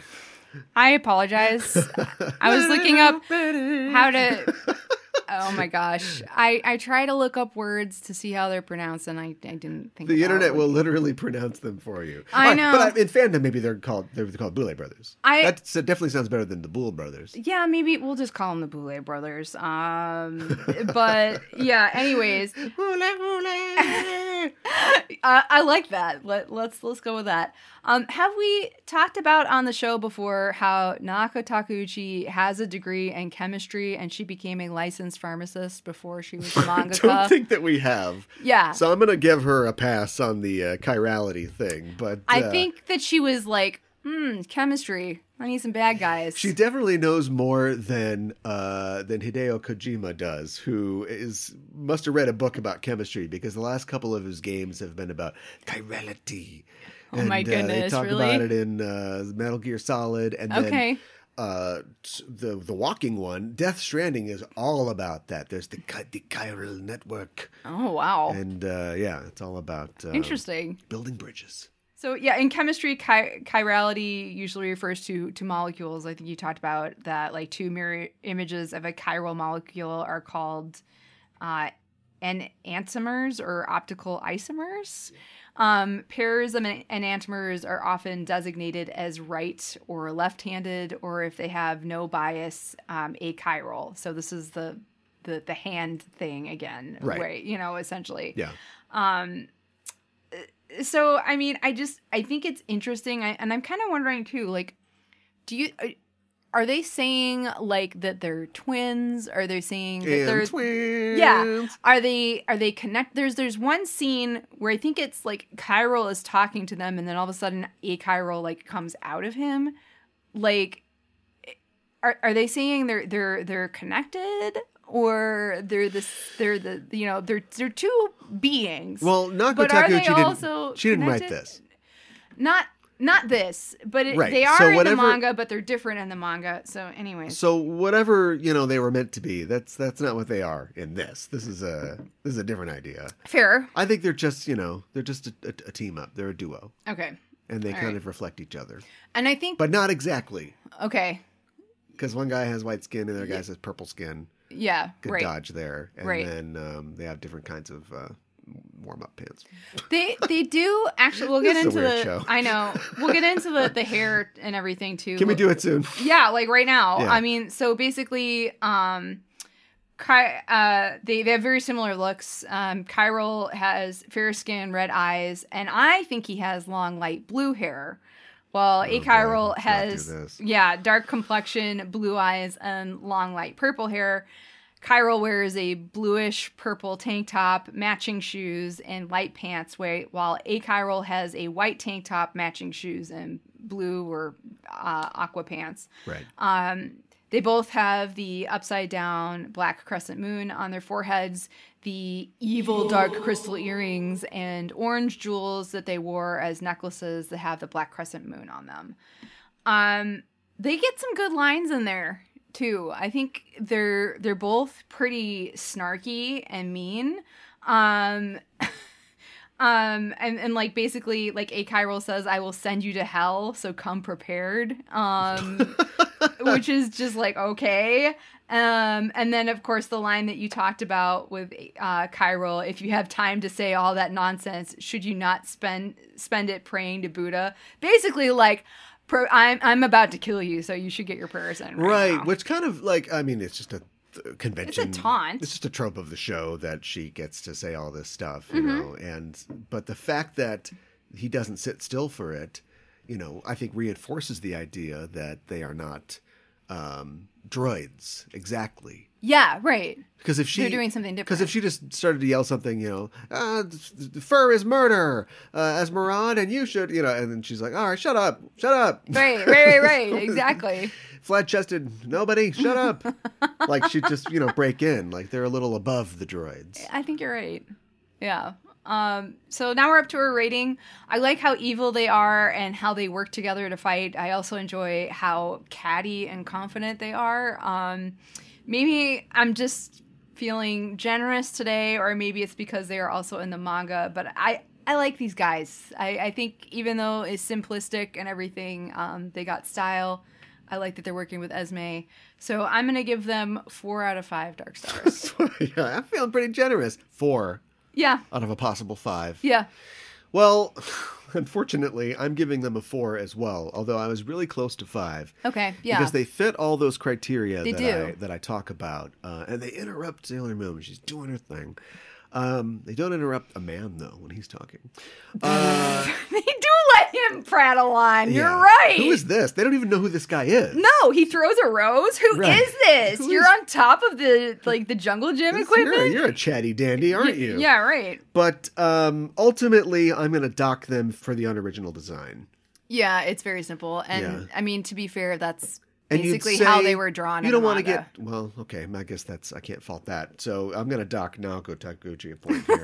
I apologize. I was looking up how to. Oh my gosh! I I try to look up words to see how they're pronounced, and I I didn't think The internet will literally pronounce them for you. I Alright, know. but in fandom, maybe they're called they're called Boule brothers. I- that definitely sounds better than the Boule brothers. Yeah, maybe we'll just call them the Boule brothers. Um, but yeah. Anyways, uh, I like that. Let, let's let's go with that. Um, have we talked about on the show before how Naoko Takeuchi has a degree in chemistry and she became a licensed pharmacist before she was a I don't think that we have. yeah, So I'm gonna give her a pass on the uh, chirality thing, but I uh, think that she was like, hmm, chemistry. I need some bad guys. She definitely knows more than uh, than Hideo Kojima does, who is must have read a book about chemistry because the last couple of his games have been about chirality. Oh my And, uh, they talk really? about it in uh, Metal Gear Solid, and then okay. uh, the the walking one, Death Stranding, is all about that. There's the the chiral network, Oh wow. and uh, yeah, it's all about uh, Interesting. building bridges. So yeah, in chemistry, chi- chirality usually refers to to molecules. I think you talked about that. Like two mirror images of a chiral molecule are called uh, enantiomers or optical isomers. Um, pairs of en- enantiomers are often designated as right or left-handed, or if they have no bias, um, achiral. So this is the the the hand thing again, Right. where, you know, essentially Yeah, Um, so i mean i just i think it's interesting I, and i'm kind of wondering too like do you are- they saying like that they're twins? Are they saying that they're twins. Yeah. Are they are they connect there's there's one scene where I think it's like Chiral is talking to them and then all of a sudden a Chiral like comes out of him. Like are are they saying they're they're they're connected or they're this they're the you know they're they're two beings. Well, But are didn't. also she didn't write this. not not this, but it, Right, they so are in whatever- the manga, but they're different in the manga. So, anyways, So whatever you know they were meant to be, that's that's not what they are in this. This is a this is a different idea. fair. I think they're just you know they're just a, a, a team up. They're a duo, Okay, and they All kind right. of reflect each other, and I think but not exactly okay, because one guy has white skin and the other guy has purple skin. yeah, Good right. dodge there, and Right. then um, they have different kinds of uh, warm up pants. They they do actually. We'll get This is a into the. show. I know. We'll get into the the hair and everything too. Can we do it soon? Yeah, like right now. Yeah. I mean, so basically, um, Ky- uh, they they have very similar looks. Um, Chiral has fair skin, red eyes, and I think he has long light blue hair. While Oh, boy, Chiral let's not do has yeah dark complexion, blue eyes, and long light purple hair. Chiral wears a bluish purple tank top, matching shoes, and light pants, whi- while Chiral has a white tank top, matching shoes, and blue or uh, aqua pants. Right. Um, they both have the upside down black crescent moon on their foreheads, the evil dark crystal earrings, and orange jewels that they wore as necklaces that have the black crescent moon on them. Um, they get some good lines in there too. I think they're they're both pretty snarky and mean. Um, um, and, and like basically like a Chiral says, I will send you to hell, so come prepared. Um, which is just like okay. Um, and then of course the line that you talked about with uh, Chiral, if you have time to say all that nonsense, should you not spend spend it praying to Buddha? Basically, like. Pro- I'm I'm about to kill you, so you should get your prayers in. Right, Right, now. which kind of like I mean, it's just a th- convention. taunt. It's just a trope of the show that she gets to say all this stuff, you Mm-hmm. know. And but the fact that he doesn't sit still for it, you know, I think reinforces the idea that they are not um, droids exactly. yeah, right. Because if she They're doing something different. Because if she just started to yell something, you know, uh, th- fur is murder, uh, Esmeralda, and you should, you know, and then she's like, all right, shut up, shut up. Right, right, right, right. Exactly. flat chested nobody shut up like she'd just you know break in like they're a little above the droids I think you're right. Yeah. Um, so now we're up to our rating. I like how evil they are and how they work together to fight. I also enjoy how catty and confident they are. Um, maybe I'm just feeling generous today, or maybe it's because they are also in the manga. But I I like these guys. I, I think even though it's simplistic and everything, um, they got style. I like that they're working with Esme. So I'm gonna give them four out of five dark stars. yeah i'm feeling pretty generous four yeah. out of a possible five Yeah. well unfortunately i'm giving them a four as well although i was really close to five Okay. Yeah. because they fit all those criteria They that do. I that I talk about, uh, and they interrupt Sailor Moon she's doing her thing. Um, they don't interrupt a man though when he's talking. Uh, they let him prattle on. You're right. Who is this? They don't even know who this guy is. No, he throws a rose. Who is Right. this? Who You're is- on top of the like the jungle gym This- equipment. You're, you're a chatty dandy, aren't you? Yeah, right. But um, ultimately, I'm going to dock them for the unoriginal design. Yeah, it's very simple. And Yeah. I mean, to be fair, that's And you'd basically how they were drawn. You don't want to get well. Okay, I guess that's I can't fault that. So I'm going to dock Naoko Takeuchi a point here.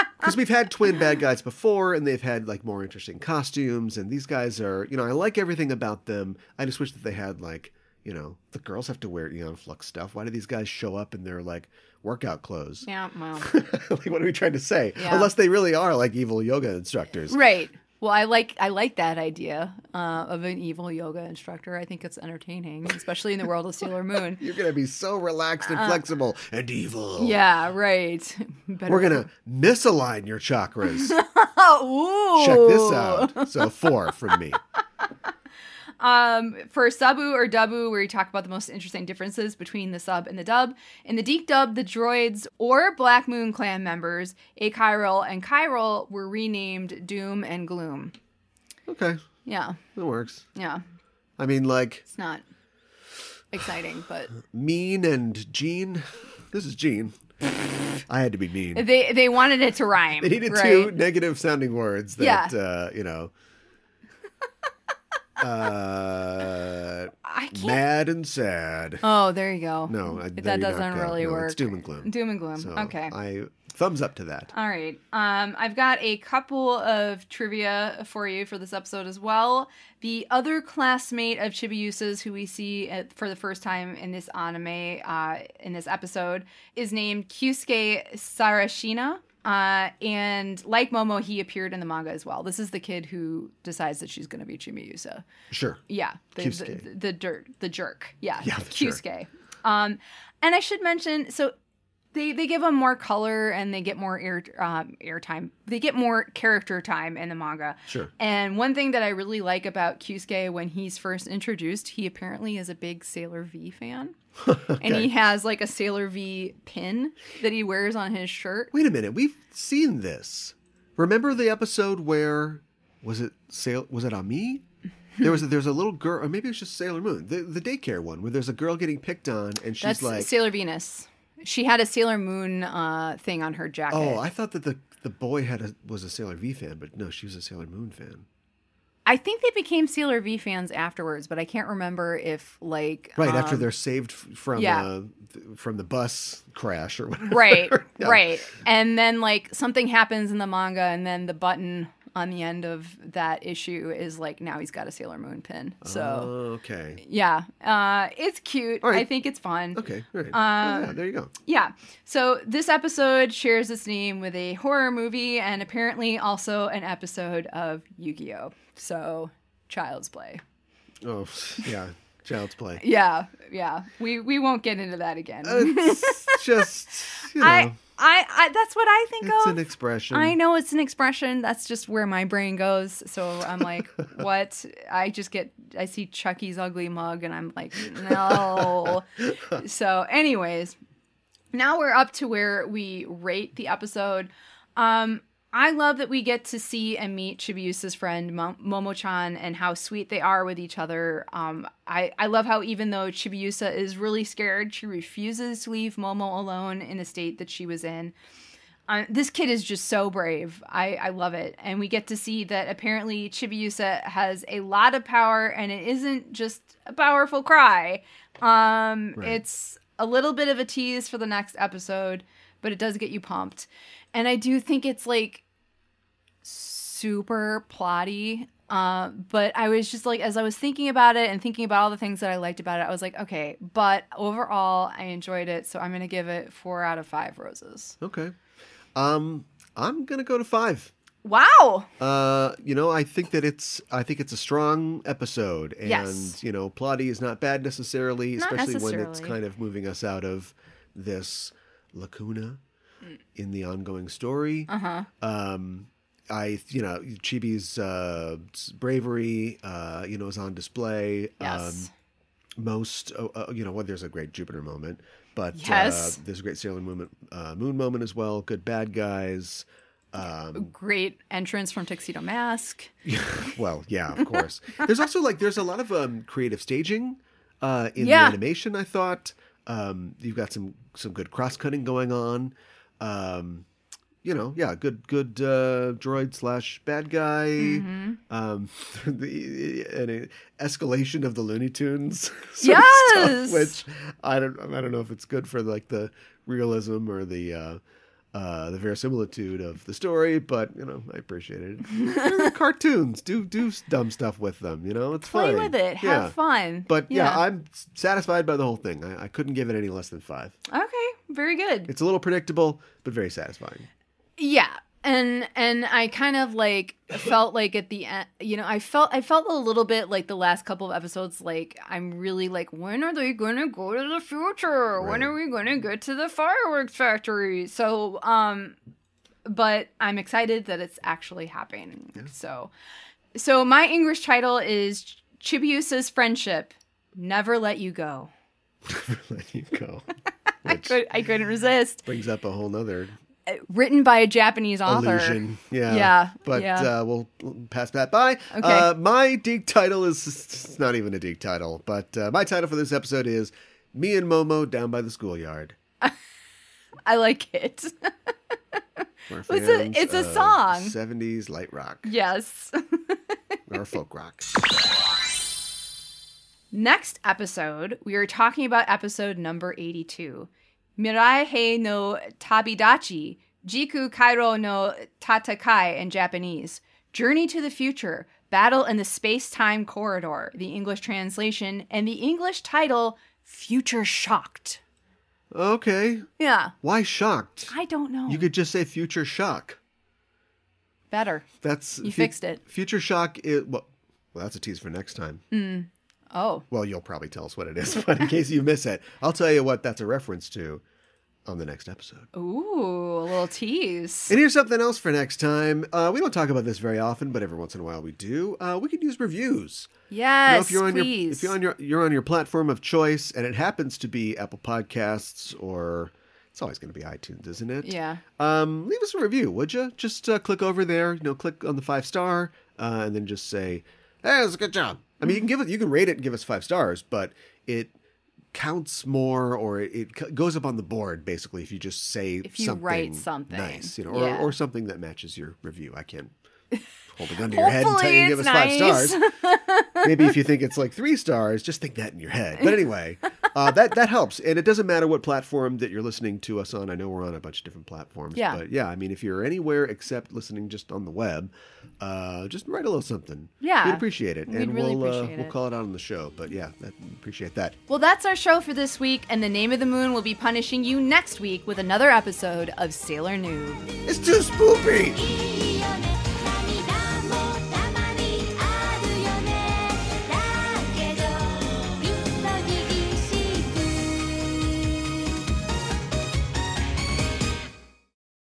Because we've had twin bad uh-huh. guys before, and they've had like more interesting costumes, and these guys are, you know, I like everything about them. I just wish that they had like, you know, the girls have to wear Aeon Flux stuff. Why do these guys show up in their like workout clothes? Yeah, well, like, what are we trying to say? Yeah. Unless they really are like evil yoga instructors. right. Well, I like I like that idea uh, of an evil yoga instructor. I think it's entertaining, especially in the world of Sailor Moon. You're gonna be so relaxed and flexible and evil. Uh, Yeah, right. Better We're gonna misalign your chakras. Ooh. Check this out. So four from me. Um, for Sabu or Dabu, where you talk about the most interesting differences between the sub and the dub. In the DiC dub, the droids or Black Moon clan members, Achiral and Chiral, were renamed Doom and Gloom. Okay, Yeah, that works. yeah. I mean, like It's not exciting, but mean and Gene. This is Gene. I had to be mean. they they wanted it to rhyme. They needed right? two negative sounding words that Yeah. uh, you know. Uh, I can't. mad and sad. Oh, there you go. No, I, that doesn't really No, work. It's doom and gloom. Doom and gloom. So okay. I thumbs up to that. All right. Um, I've got a couple of trivia for you for this episode as well. The other classmate of Chibiusa's who we see at, for the first time in this anime, uh, in this episode, is named Kyusuke Sarashina. Uh, and like Momo, he appeared in the manga as well. This is the kid who decides that she's going to be Chibiusa. Sure. Yeah, the, the, Kyusuke. the dirt, the jerk. Yeah, Yeah, the jerk. Kyusuke. Um, and I should mention, so they they give them more color and they get more air um, airtime. They get more character time in the manga. Sure. And one thing that I really like about Kyusuke when he's first introduced, he apparently is a big Sailor V fan. And he has like a Sailor V pin that he wears on his shirt. Wait a minute. We've seen this. Remember the episode where was it sail was it Ami? There was a, there's a little girl, or maybe it was just Sailor Moon, the the daycare one, where there's a girl getting picked on, and she's That's like, Sailor Venus. She had a Sailor Moon uh, thing on her jacket. "Oh, I thought that the the boy had a was a Sailor V fan, but no, she was a Sailor Moon fan." I think they became Sailor V fans afterwards, but I can't remember if like Right after um, they're saved from yeah. uh, from the bus crash or whatever. right, right, and then like something happens in the manga, and then the button on the end of that issue is like now he's got a Sailor Moon pin. So Oh, okay. yeah, uh, it's cute. Right. I think it's fun. Okay. Right. Um, Oh, yeah, there you go. Yeah. So this episode shares its name with a horror movie and apparently also an episode of Yu-Gi-Oh. So Child's Play. Oh, yeah. Child's play. Yeah, yeah. We we won't get into that again. It's just you know, I, I I that's what I think of it's of. an expression. I know it's an expression. That's just where my brain goes. So I'm like, what? I just get I see Chucky's ugly mug and I'm like, no. so, anyways, now we're up to where we rate the episode. Um, I love that we get to see and meet Chibiusa's friend Mo- Momo-chan and how sweet they are with each other. Um, I I love how even though Chibiusa is really scared, she refuses to leave Momo alone in the state that she was in. Uh, this kid is just so brave. I, I love it. And we get to see that apparently Chibiusa has a lot of power and it isn't just a powerful cry. Um, Right. It's a little bit of a tease for the next episode, but it does get you pumped. And I do think it's like super plotty. Uh, but I was just like, as I was thinking about it and thinking about all the things that I liked about it, I was like, okay, but overall, I enjoyed it. So I'm going to give it four out of five roses. Okay. Um, I'm gonna go to five. Wow. Uh, you know, I think that it's I think it's a strong episode, and Yes. you know, plotty is not bad necessarily, Not especially when it's kind of moving us out of this lacuna Mm. in the ongoing story. Uh huh. Um, I, you know, Chibi's uh, bravery, uh, you know, is on display. Yes. Um, most, uh, uh, you know, well, there's a great Jupiter moment, but Yes. uh, there's a great Sailor Moon, uh, Moon moment as well. Good bad guys. Um, Great entrance from Tuxedo Mask. well, yeah, of course. there's also like there's a lot of um, creative staging uh, in Yeah. the animation. I thought um, you've got some some good cross cutting going on. Um, you know, yeah, good good uh, droid slash bad guy. Mm-hmm. Um, the an escalation of the Looney Tunes. of stuff, Yes! which I don't I don't know if it's good for like the realism or the. Uh, uh, the verisimilitude of the story, but you know, I appreciate it. Cartoons. Do do dumb stuff with them. You know, it's Play with it. Have fun. But yeah. I'm satisfied by the whole thing. I, I couldn't give it any less than five. okay. Very good. It's a little predictable, but very satisfying. Yeah. And and I kind of like felt like at the end, you know, I felt I felt a little bit like the last couple of episodes like I'm really like when are they going to go to the future? When are we going to get to the fireworks factory? So um but I'm excited that it's actually happening. So so my English title is Chibiusa's friendship never let you go. Let you go. I could I couldn't resist. brings up a whole nother written by a Japanese author. illusion. Yeah. Yeah, But yeah. Uh, we'll pass that by. Okay. Uh, my dig title is it's not even a dig title, but uh, my title for this episode is Me and Momo Down by the Schoolyard. I like it. It's a- it's a song. 70s light rock yes. or folk rock. Next episode, we are talking about episode number 82. Mirai Hei no Tabidachi, Jiku Kairo no Tatakai in Japanese. Journey to the Future, Battle in the Space Time Corridor, the English translation, and the English title, Future Shocked. Okay. Yeah, Why shocked? I don't know. You could just say future shock. Better. That's You fixed it. Future shock is well, well that's a tease for next time. Mm. Oh, Well, you'll probably tell us what it is, but in case you miss it, I'll tell you what that's a reference to on the next episode. ooh, a little tease. And here's something else for next time. Uh, we don't talk about this very often, but every once in a while we do. Uh, we could use reviews. You know, Yes, if you're on please. your if you're on your you're on your platform of choice, and it happens to be Apple Podcasts or it's always going to be iTunes, isn't it? yeah. Um, leave us a review, would you? Just uh, click over there. You know, click on the five star, uh, and then just say, "Hey, it's a good job." I mean, you can mm-hmm. give it, you can rate it and give us five stars, but it counts more, or it, it goes up on the board basically if you just say If you something write something. nice, you know, or, Yeah. or something that matches your review. I can't hold a gun to your head and tell you to give us it's five stars. Maybe if you think it's like three stars, just think that in your head. But anyway, uh, that that helps, and it doesn't matter what platform that you're listening to us on. I know we're on a bunch of different platforms, Yeah. but yeah, I mean, if you're anywhere except listening just on the web, uh, just write a little something. Yeah. we'd appreciate it, We'd and really we'll uh, we'll call it out on the show. But yeah, that, appreciate that. Well, that's our show for this week, and the name of the moon will be punishing you next week with another episode of Sailor Noob. It's too spoopy.